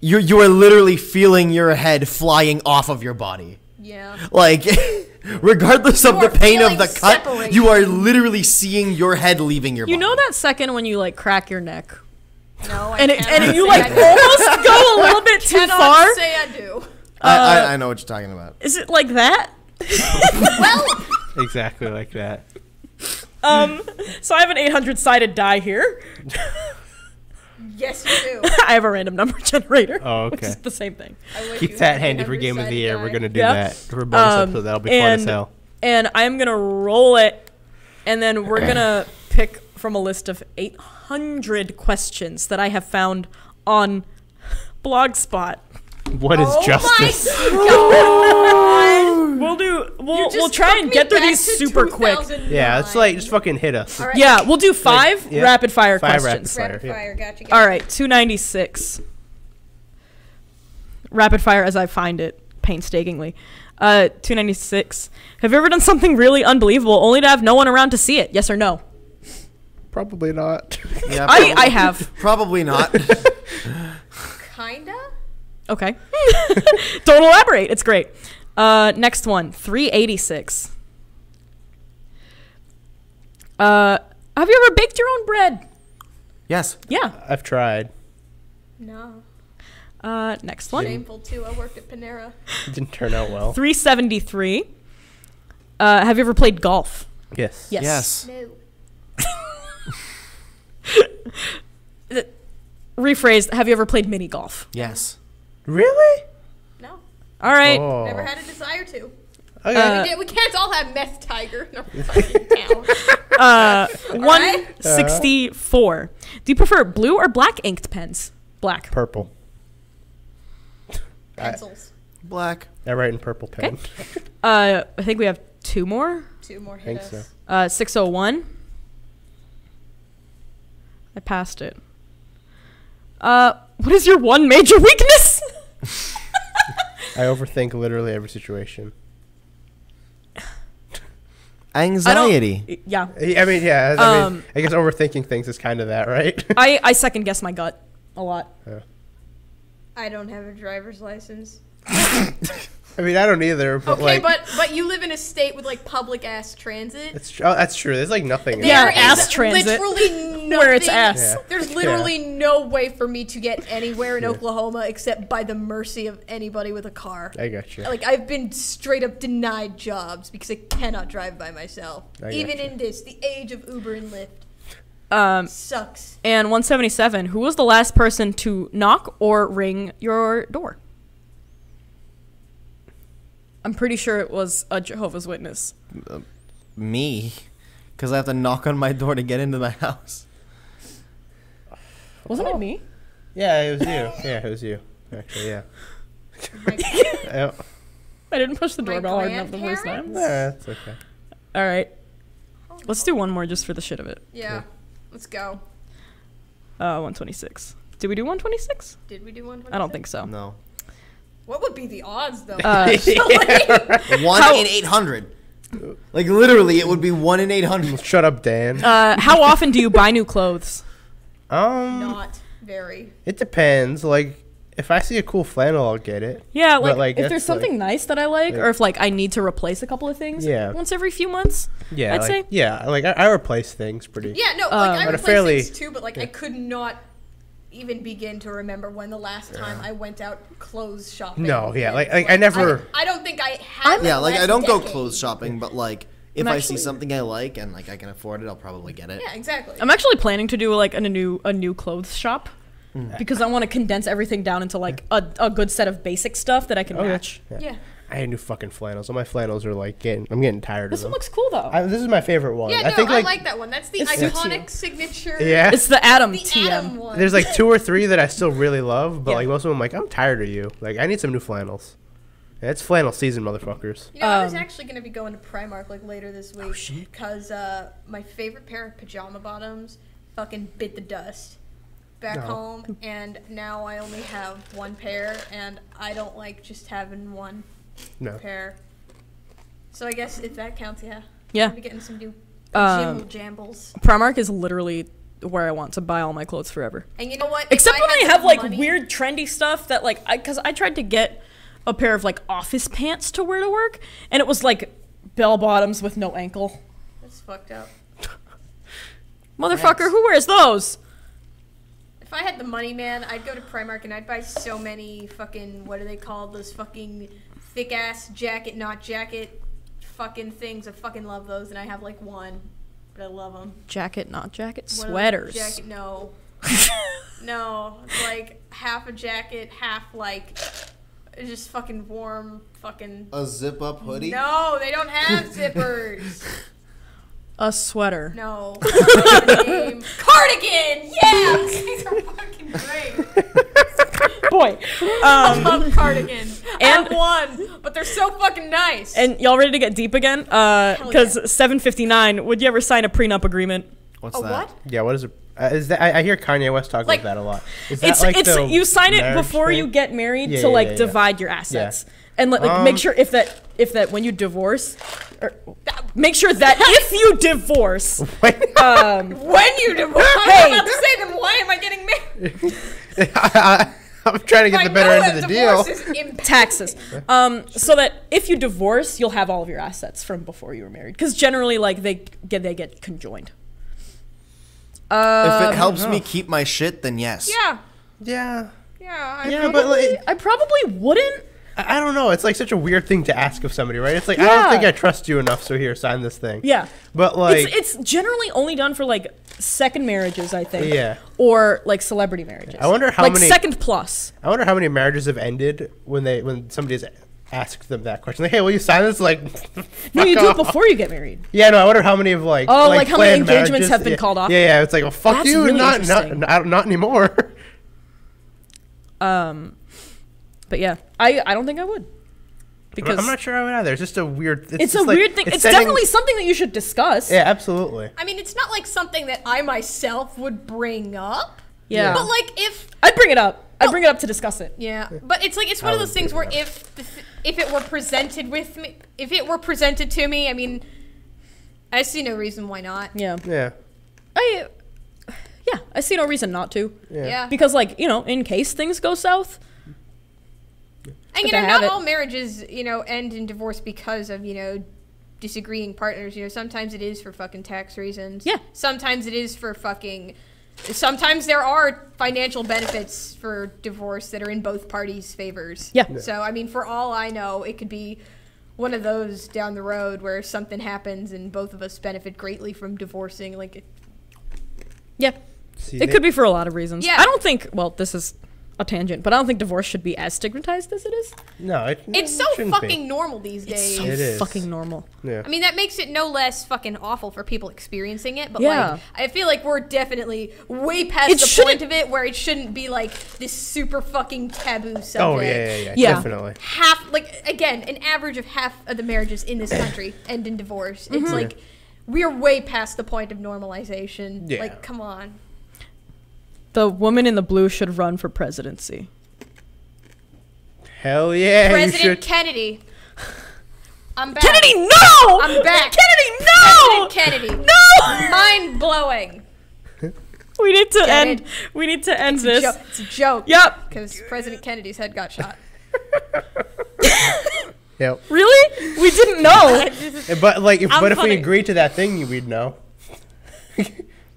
you're you are literally feeling your head flying off of your body. Yeah. Like, regardless of the pain of the cut, separation. you are literally seeing your head leaving your body. You body. know that second when you like crack your neck, No, I and it, cannot and you like I almost go a little bit too far. say I do. I, I, I know what you're talking about. Is it like that? Well, Exactly like that. Um, so I have an 800 sided die here. Yes, you do. I have a random number generator. Oh, Which okay. is the same thing. I Keep that handy for game of the year. We're gonna do Yeah. that for a bonus Um, episode. That'll be fun as and- hell. And I'm gonna roll it, and then we're gonna pick from a list of 800 questions that I have found on Blogspot. What is Oh justice? My god! We'll do. We'll we'll try and get through these super quick. Yeah, it's like just fucking hit us. All right. Yeah, we'll do five yeah. rapid fire Five questions. rapid Rapid yeah. fire, gotcha. gotcha. All right, 296. Rapid fire as I find it painstakingly. Uh, 296. Have you ever done something really unbelievable only to have no one around to see it? Yes or no? Probably not. Yeah, I, I have. probably not. Kinda. Okay. Don't elaborate. It's great. Uh, next one 386. Uh, have you ever baked your own bread? yes. Yeah. I've tried. No. Uh, next one Shameful too. I worked at Panera. It didn't turn out well. 373. Uh, have you ever played golf? Yes. Yes. Yes. No. Rephrased, have you ever played mini golf? Yes. Really? No. All right. Oh. Never had a desire to. Okay. Uh, we, can't, we can't all have meth tiger in our fucking town. Uh, 164. Do you prefer blue or black inked pens? Black. purple. Pencils. Black. I write in purple pen. Uh, I think we have two more. Two more hit Think us. so. Uh, 601. I passed it. Uh, what is your one major weakness? I overthink literally every situation. Anxiety. yeah. I mean, yeah. I mean, Um, I guess overthinking things is kind of that, right? I, I second guess my gut a lot. I don't have a driver's license. I mean, I don't either. But Okay, like, but but you live in a state with like public ass transit. it's tr- oh, that's true. There's like nothing. There Yeah, There is ass transit. Literally nothing. Where it's ass. Yeah. There's literally no way for me to get anywhere in Oklahoma except by the mercy of anybody with a car. I got you. Like I've been straight up denied jobs because I cannot drive by myself. I Even gotcha. in this, the age of Uber and Lyft Um, sucks. and 177. Who was the last person to knock or ring your door? I'm pretty sure it was a Jehovah's Witness. Me. Because I have to knock on my door to get into the house. Wasn't it me? Yeah, it was you. Yeah, it was you. Actually, yeah. My, I didn't push the My doorbell hard enough the first grandparents? time. that's okay. All right. Let's do one more just for the shit of it. yeah, let's go. Uh, 126. Did we do 126? Did we do 126? I don't think so. No. What would be the odds though? Uh, One How- in 800. Like, literally, it would be one in 800. Shut up, Dan. uh, how often do you buy new clothes? Um, Not very. it depends. Like, if I see a cool flannel, I'll get it. Yeah, But, like, like, if that's, there's something like- nice that I like, Yeah. or if like I need to replace a couple of things. Yeah. Once every few months. Yeah, I'd like, say- yeah. Like I, I replace things pretty. Yeah, no, like Um, I But a replaced fairly- things too, but like I could not even begin to remember when the last time I went out clothes shopping. No, yeah, like- like, I never- I, don't think I have. Yeah, like, I don't go clothes shopping, but, like, if I'm I see something I like and, like, I can afford it, I'll probably get it. Yeah, exactly. I'm actually planning to do like a new a new clothes shop. Hmm. Because I want to condense everything down into like a, a good set of basic stuff that I can oh, Okay. match. Yeah. yeah. I had new fucking flannels. All my flannels are like getting. I'm getting tired This of them. This one looks cool though. I, this is my favorite one. Yeah, no, I think like, that one. That's the It iconic you. signature. yeah. it's the Adam the TM. Atom one. There's like two or three that I still really love, but Yeah. like most of them, I'm like I'm tired of you. Like I need some new flannels. Yeah, it's flannel season, motherfuckers. You know, I was Um, actually going to be going to Primark like later this Oh, week because uh, my favorite pair of pajama bottoms fucking bit the dust back No. home, and now I only have one pair, and I don't like just having one No. pair. So I guess if that counts, yeah. Yeah. I'll be getting some new Um, jambles. Primark is literally where I want to buy all my clothes forever. And you know what? If Except when had I have like money- weird trendy stuff that like I cuz I tried to get a pair of like office pants to wear to work and it was like bell bottoms with no ankle. That's fucked up. Motherfucker, who wears those? If I had the money, man, I'd go to Primark and I'd buy so many fucking what are they called? Those fucking thick ass jacket, not jacket, fucking things. I fucking love those, and I have like one, but I love them. Jacket, not jacket, sweaters. Jacket, no, no. It's like half a jacket, half like just fucking warm, fucking. A zip up hoodie? No, they don't have zippers. A sweater. No. Cardigan. Cardigan. Yeah. These are fucking great. Boy. I Um love cardigans. I And- have one, but they're so fucking nice. and y'all ready to get deep again? Uh cuz yeah. 759, would you ever sign a prenup agreement? What's oh, that? what? Yeah, what is it? Uh, is that I, I hear Kanye West talk Like- about that a lot. Is that It's like it's the you sign it before thing? you get married Yeah, to yeah, like yeah, yeah. divide your assets. And like, like, make Um, sure if that if that when you divorce or make sure that if you divorce um When you divorce, I Hey. was about to say, then why am I getting married? I, am trying to get the better end of the deal. divorce is impact- taxes. Um, so that if you divorce, you'll have all of your assets from before you were married. Because generally, like they get they get conjoined. If Um, it helps me keep my shit, then yes. Yeah, Yeah, yeah. I yeah, but like I probably wouldn't. I don't know. It's like such a weird thing to ask of somebody, right? It's like I don't think I trust you enough, so here, sign this thing. Yeah, But like, it's it's generally only done for like second marriages, I think. Yeah. Or like celebrity marriages. I wonder how like many- second plus. I wonder how many marriages have ended when they when somebody's asked them that question. Like, hey, will you sign this? Like, No, you do it before you get married. Yeah, no. I wonder how many of like Oh, like how many engagements marriages- have been yeah, called off? Yeah, yeah. It's like, well, fuck That's you, really not, not not not anymore. Um, but yeah, I I don't think I would. because I'm not sure I would either. It's just a weird. It's, it's a just like- weird thing. It's, setting- definitely something that you should discuss. Yeah, absolutely. I mean, it's not like something that I myself would bring up. Yeah. But like if I'd bring it up. I'd bring it up to discuss it. yeah, but it's like it's one I of those things where it if the th- if it were presented with me, if it were presented to me, I mean, I see no reason why not. Yeah. Yeah. I. Yeah, I see no reason not to. Yeah. Yeah. Because, like, you know, in case things go south, And you know, not it. all marriages, you know, end in divorce because of, you know, disagreeing partners. You know, sometimes it is for fucking tax reasons. Yeah. Sometimes it is for fucking. Sometimes there are financial benefits for divorce that are in both parties' favors. Yeah. So, I mean, for all I know, it could be one of those down the road where something happens and both of us benefit greatly from divorcing. Like, yeah. See, It they- could be for a lot of reasons. Yeah. I don't think, well, this is a tangent, but I don't think divorce should be as stigmatized as it is. No, it, it's so shouldn't fucking Be. normal these days. It's So It is. fucking normal. Yeah. I mean, that makes it no less fucking awful for people experiencing it, but Yeah. like, I feel like we're definitely way past It the point of it where it shouldn't be like this super fucking taboo subject. oh yeah, yeah, yeah, Yeah. definitely. Half, like, again, an average of half of the marriages in this country end in divorce. Mm-hmm. It's like, we're way past the point of normalization. Yeah. Like, come on. The woman in the blue should run for presidency. Hell yeah, President should. Kennedy. I'm back. Kennedy, no! I'm back. Kennedy, no! President Kennedy. No! Mind blowing. We need to Get end. it? We need to end It's this. joke. It's a joke. Yep. Because President Kennedy's head got shot. Yep. Really? We didn't know. But like, if, I'm but if we agreed to that thing, we'd know.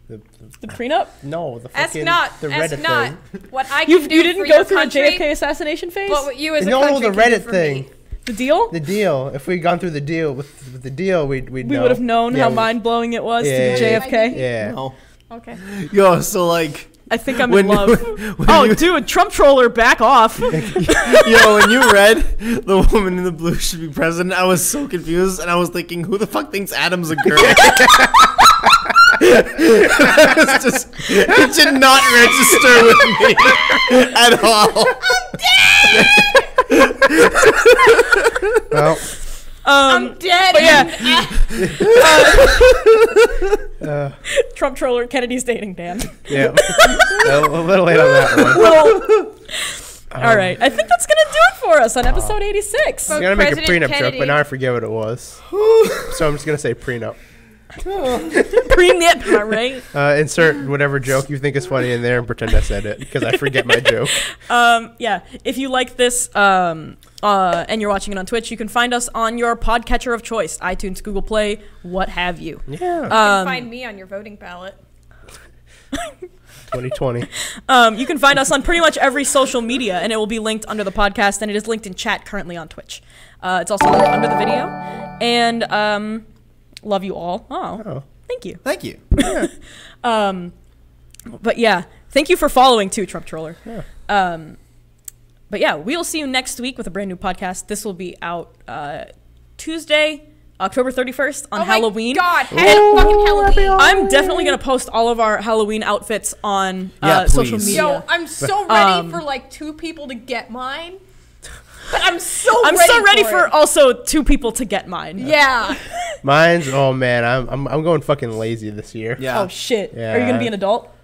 The, the prenup. no, the Ask fucking not. the ask Reddit not thing. what I can You do you didn't for go your through country, a JFK assassination phase. What you as a No, country the can Reddit thing. me. the deal. The deal. If we'd gone through the deal with, with the deal, we'd we'd we know. would have known Yeah, how mind blowing it was Yeah, to be yeah, JFK. Yeah. No. Okay. Yo, so like, I think I'm When- in love. when oh, you- dude, Trump troller, back off. yo, when you read the woman in the blue should be president, I was so confused, and I was thinking, who the fuck thinks Adam's a girl? It's just, it did not register with me at all. I'm dead. well, Um, Dead. But yeah. uh, uh, Trump troller, Kennedy's dating Dan. yeah. a, a little late on that one. Little. All right, I think that's gonna do it for us on episode 86. I was gonna make a President prenup joke, but now I forget what it was. so I'm just gonna say prenup. Prenup, am I right? Uh, insert whatever joke you think is funny in there and pretend I said it because I forget my joke. Um, yeah, if you like this um, uh, and you're watching it on Twitch, you can find us on your podcatcher of choice iTunes, Google Play, what have you. Yeah. Um, find me on your voting ballot. 2020. Um, you can find us on pretty much every social media, and it will be linked under the podcast, and it is linked in chat currently on Twitch. Uh, it's also linked under the video. And um, love you all. Oh, Oh. thank you. Thank you. Um, but yeah, thank you for following too, Trump Troller. Yeah. Um, but yeah, we'll see you next week with a brand new podcast. This will be out uh, Tuesday, October 31st on oh Halloween. My God, happy fucking Halloween. I'm definitely gonna post all of our Halloween outfits on Yeah, uh, social media. Yo, I'm so ready Um, for like two people to get mine. But I'm so I'm ready so ready for it. also two people to get mine. Yeah. Mine's oh man, I'm I'm, I'm going fucking lazy this year. Yeah. Oh shit. Yeah. Are you gonna be an adult?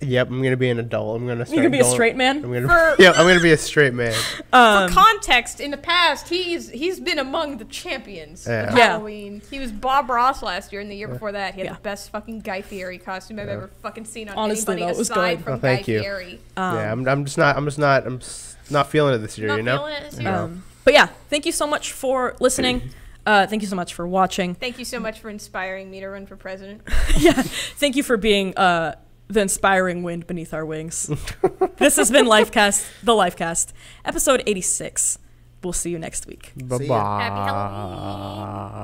Yep, I'm gonna be an adult. I'm gonna. Start You gonna be a straight man? I'm gonna. For- yeah, I'm gonna be a straight man. Um, For context, in the past, he's he's been among the champions Yeah. of Yeah. Halloween. He was Bob Ross last year, and the year before that, he had Yeah. the best fucking Guy Fieri costume I've ever fucking seen on Honestly, anybody though, it was aside from Oh, thank Guy you. Fieri. um, yeah, I'm, I'm just not. I'm just not. I'm s not feeling it this year. Not you know. feeling it this year? Um, but yeah, thank you so much for listening. Uh, thank you so much for watching. Thank you so much for inspiring me to run for president. yeah, thank you for being uh, the inspiring wind beneath our wings. this has been Lifecast, the Lifecast, episode 86. We'll see you next week. Bye bye. Happy Halloween.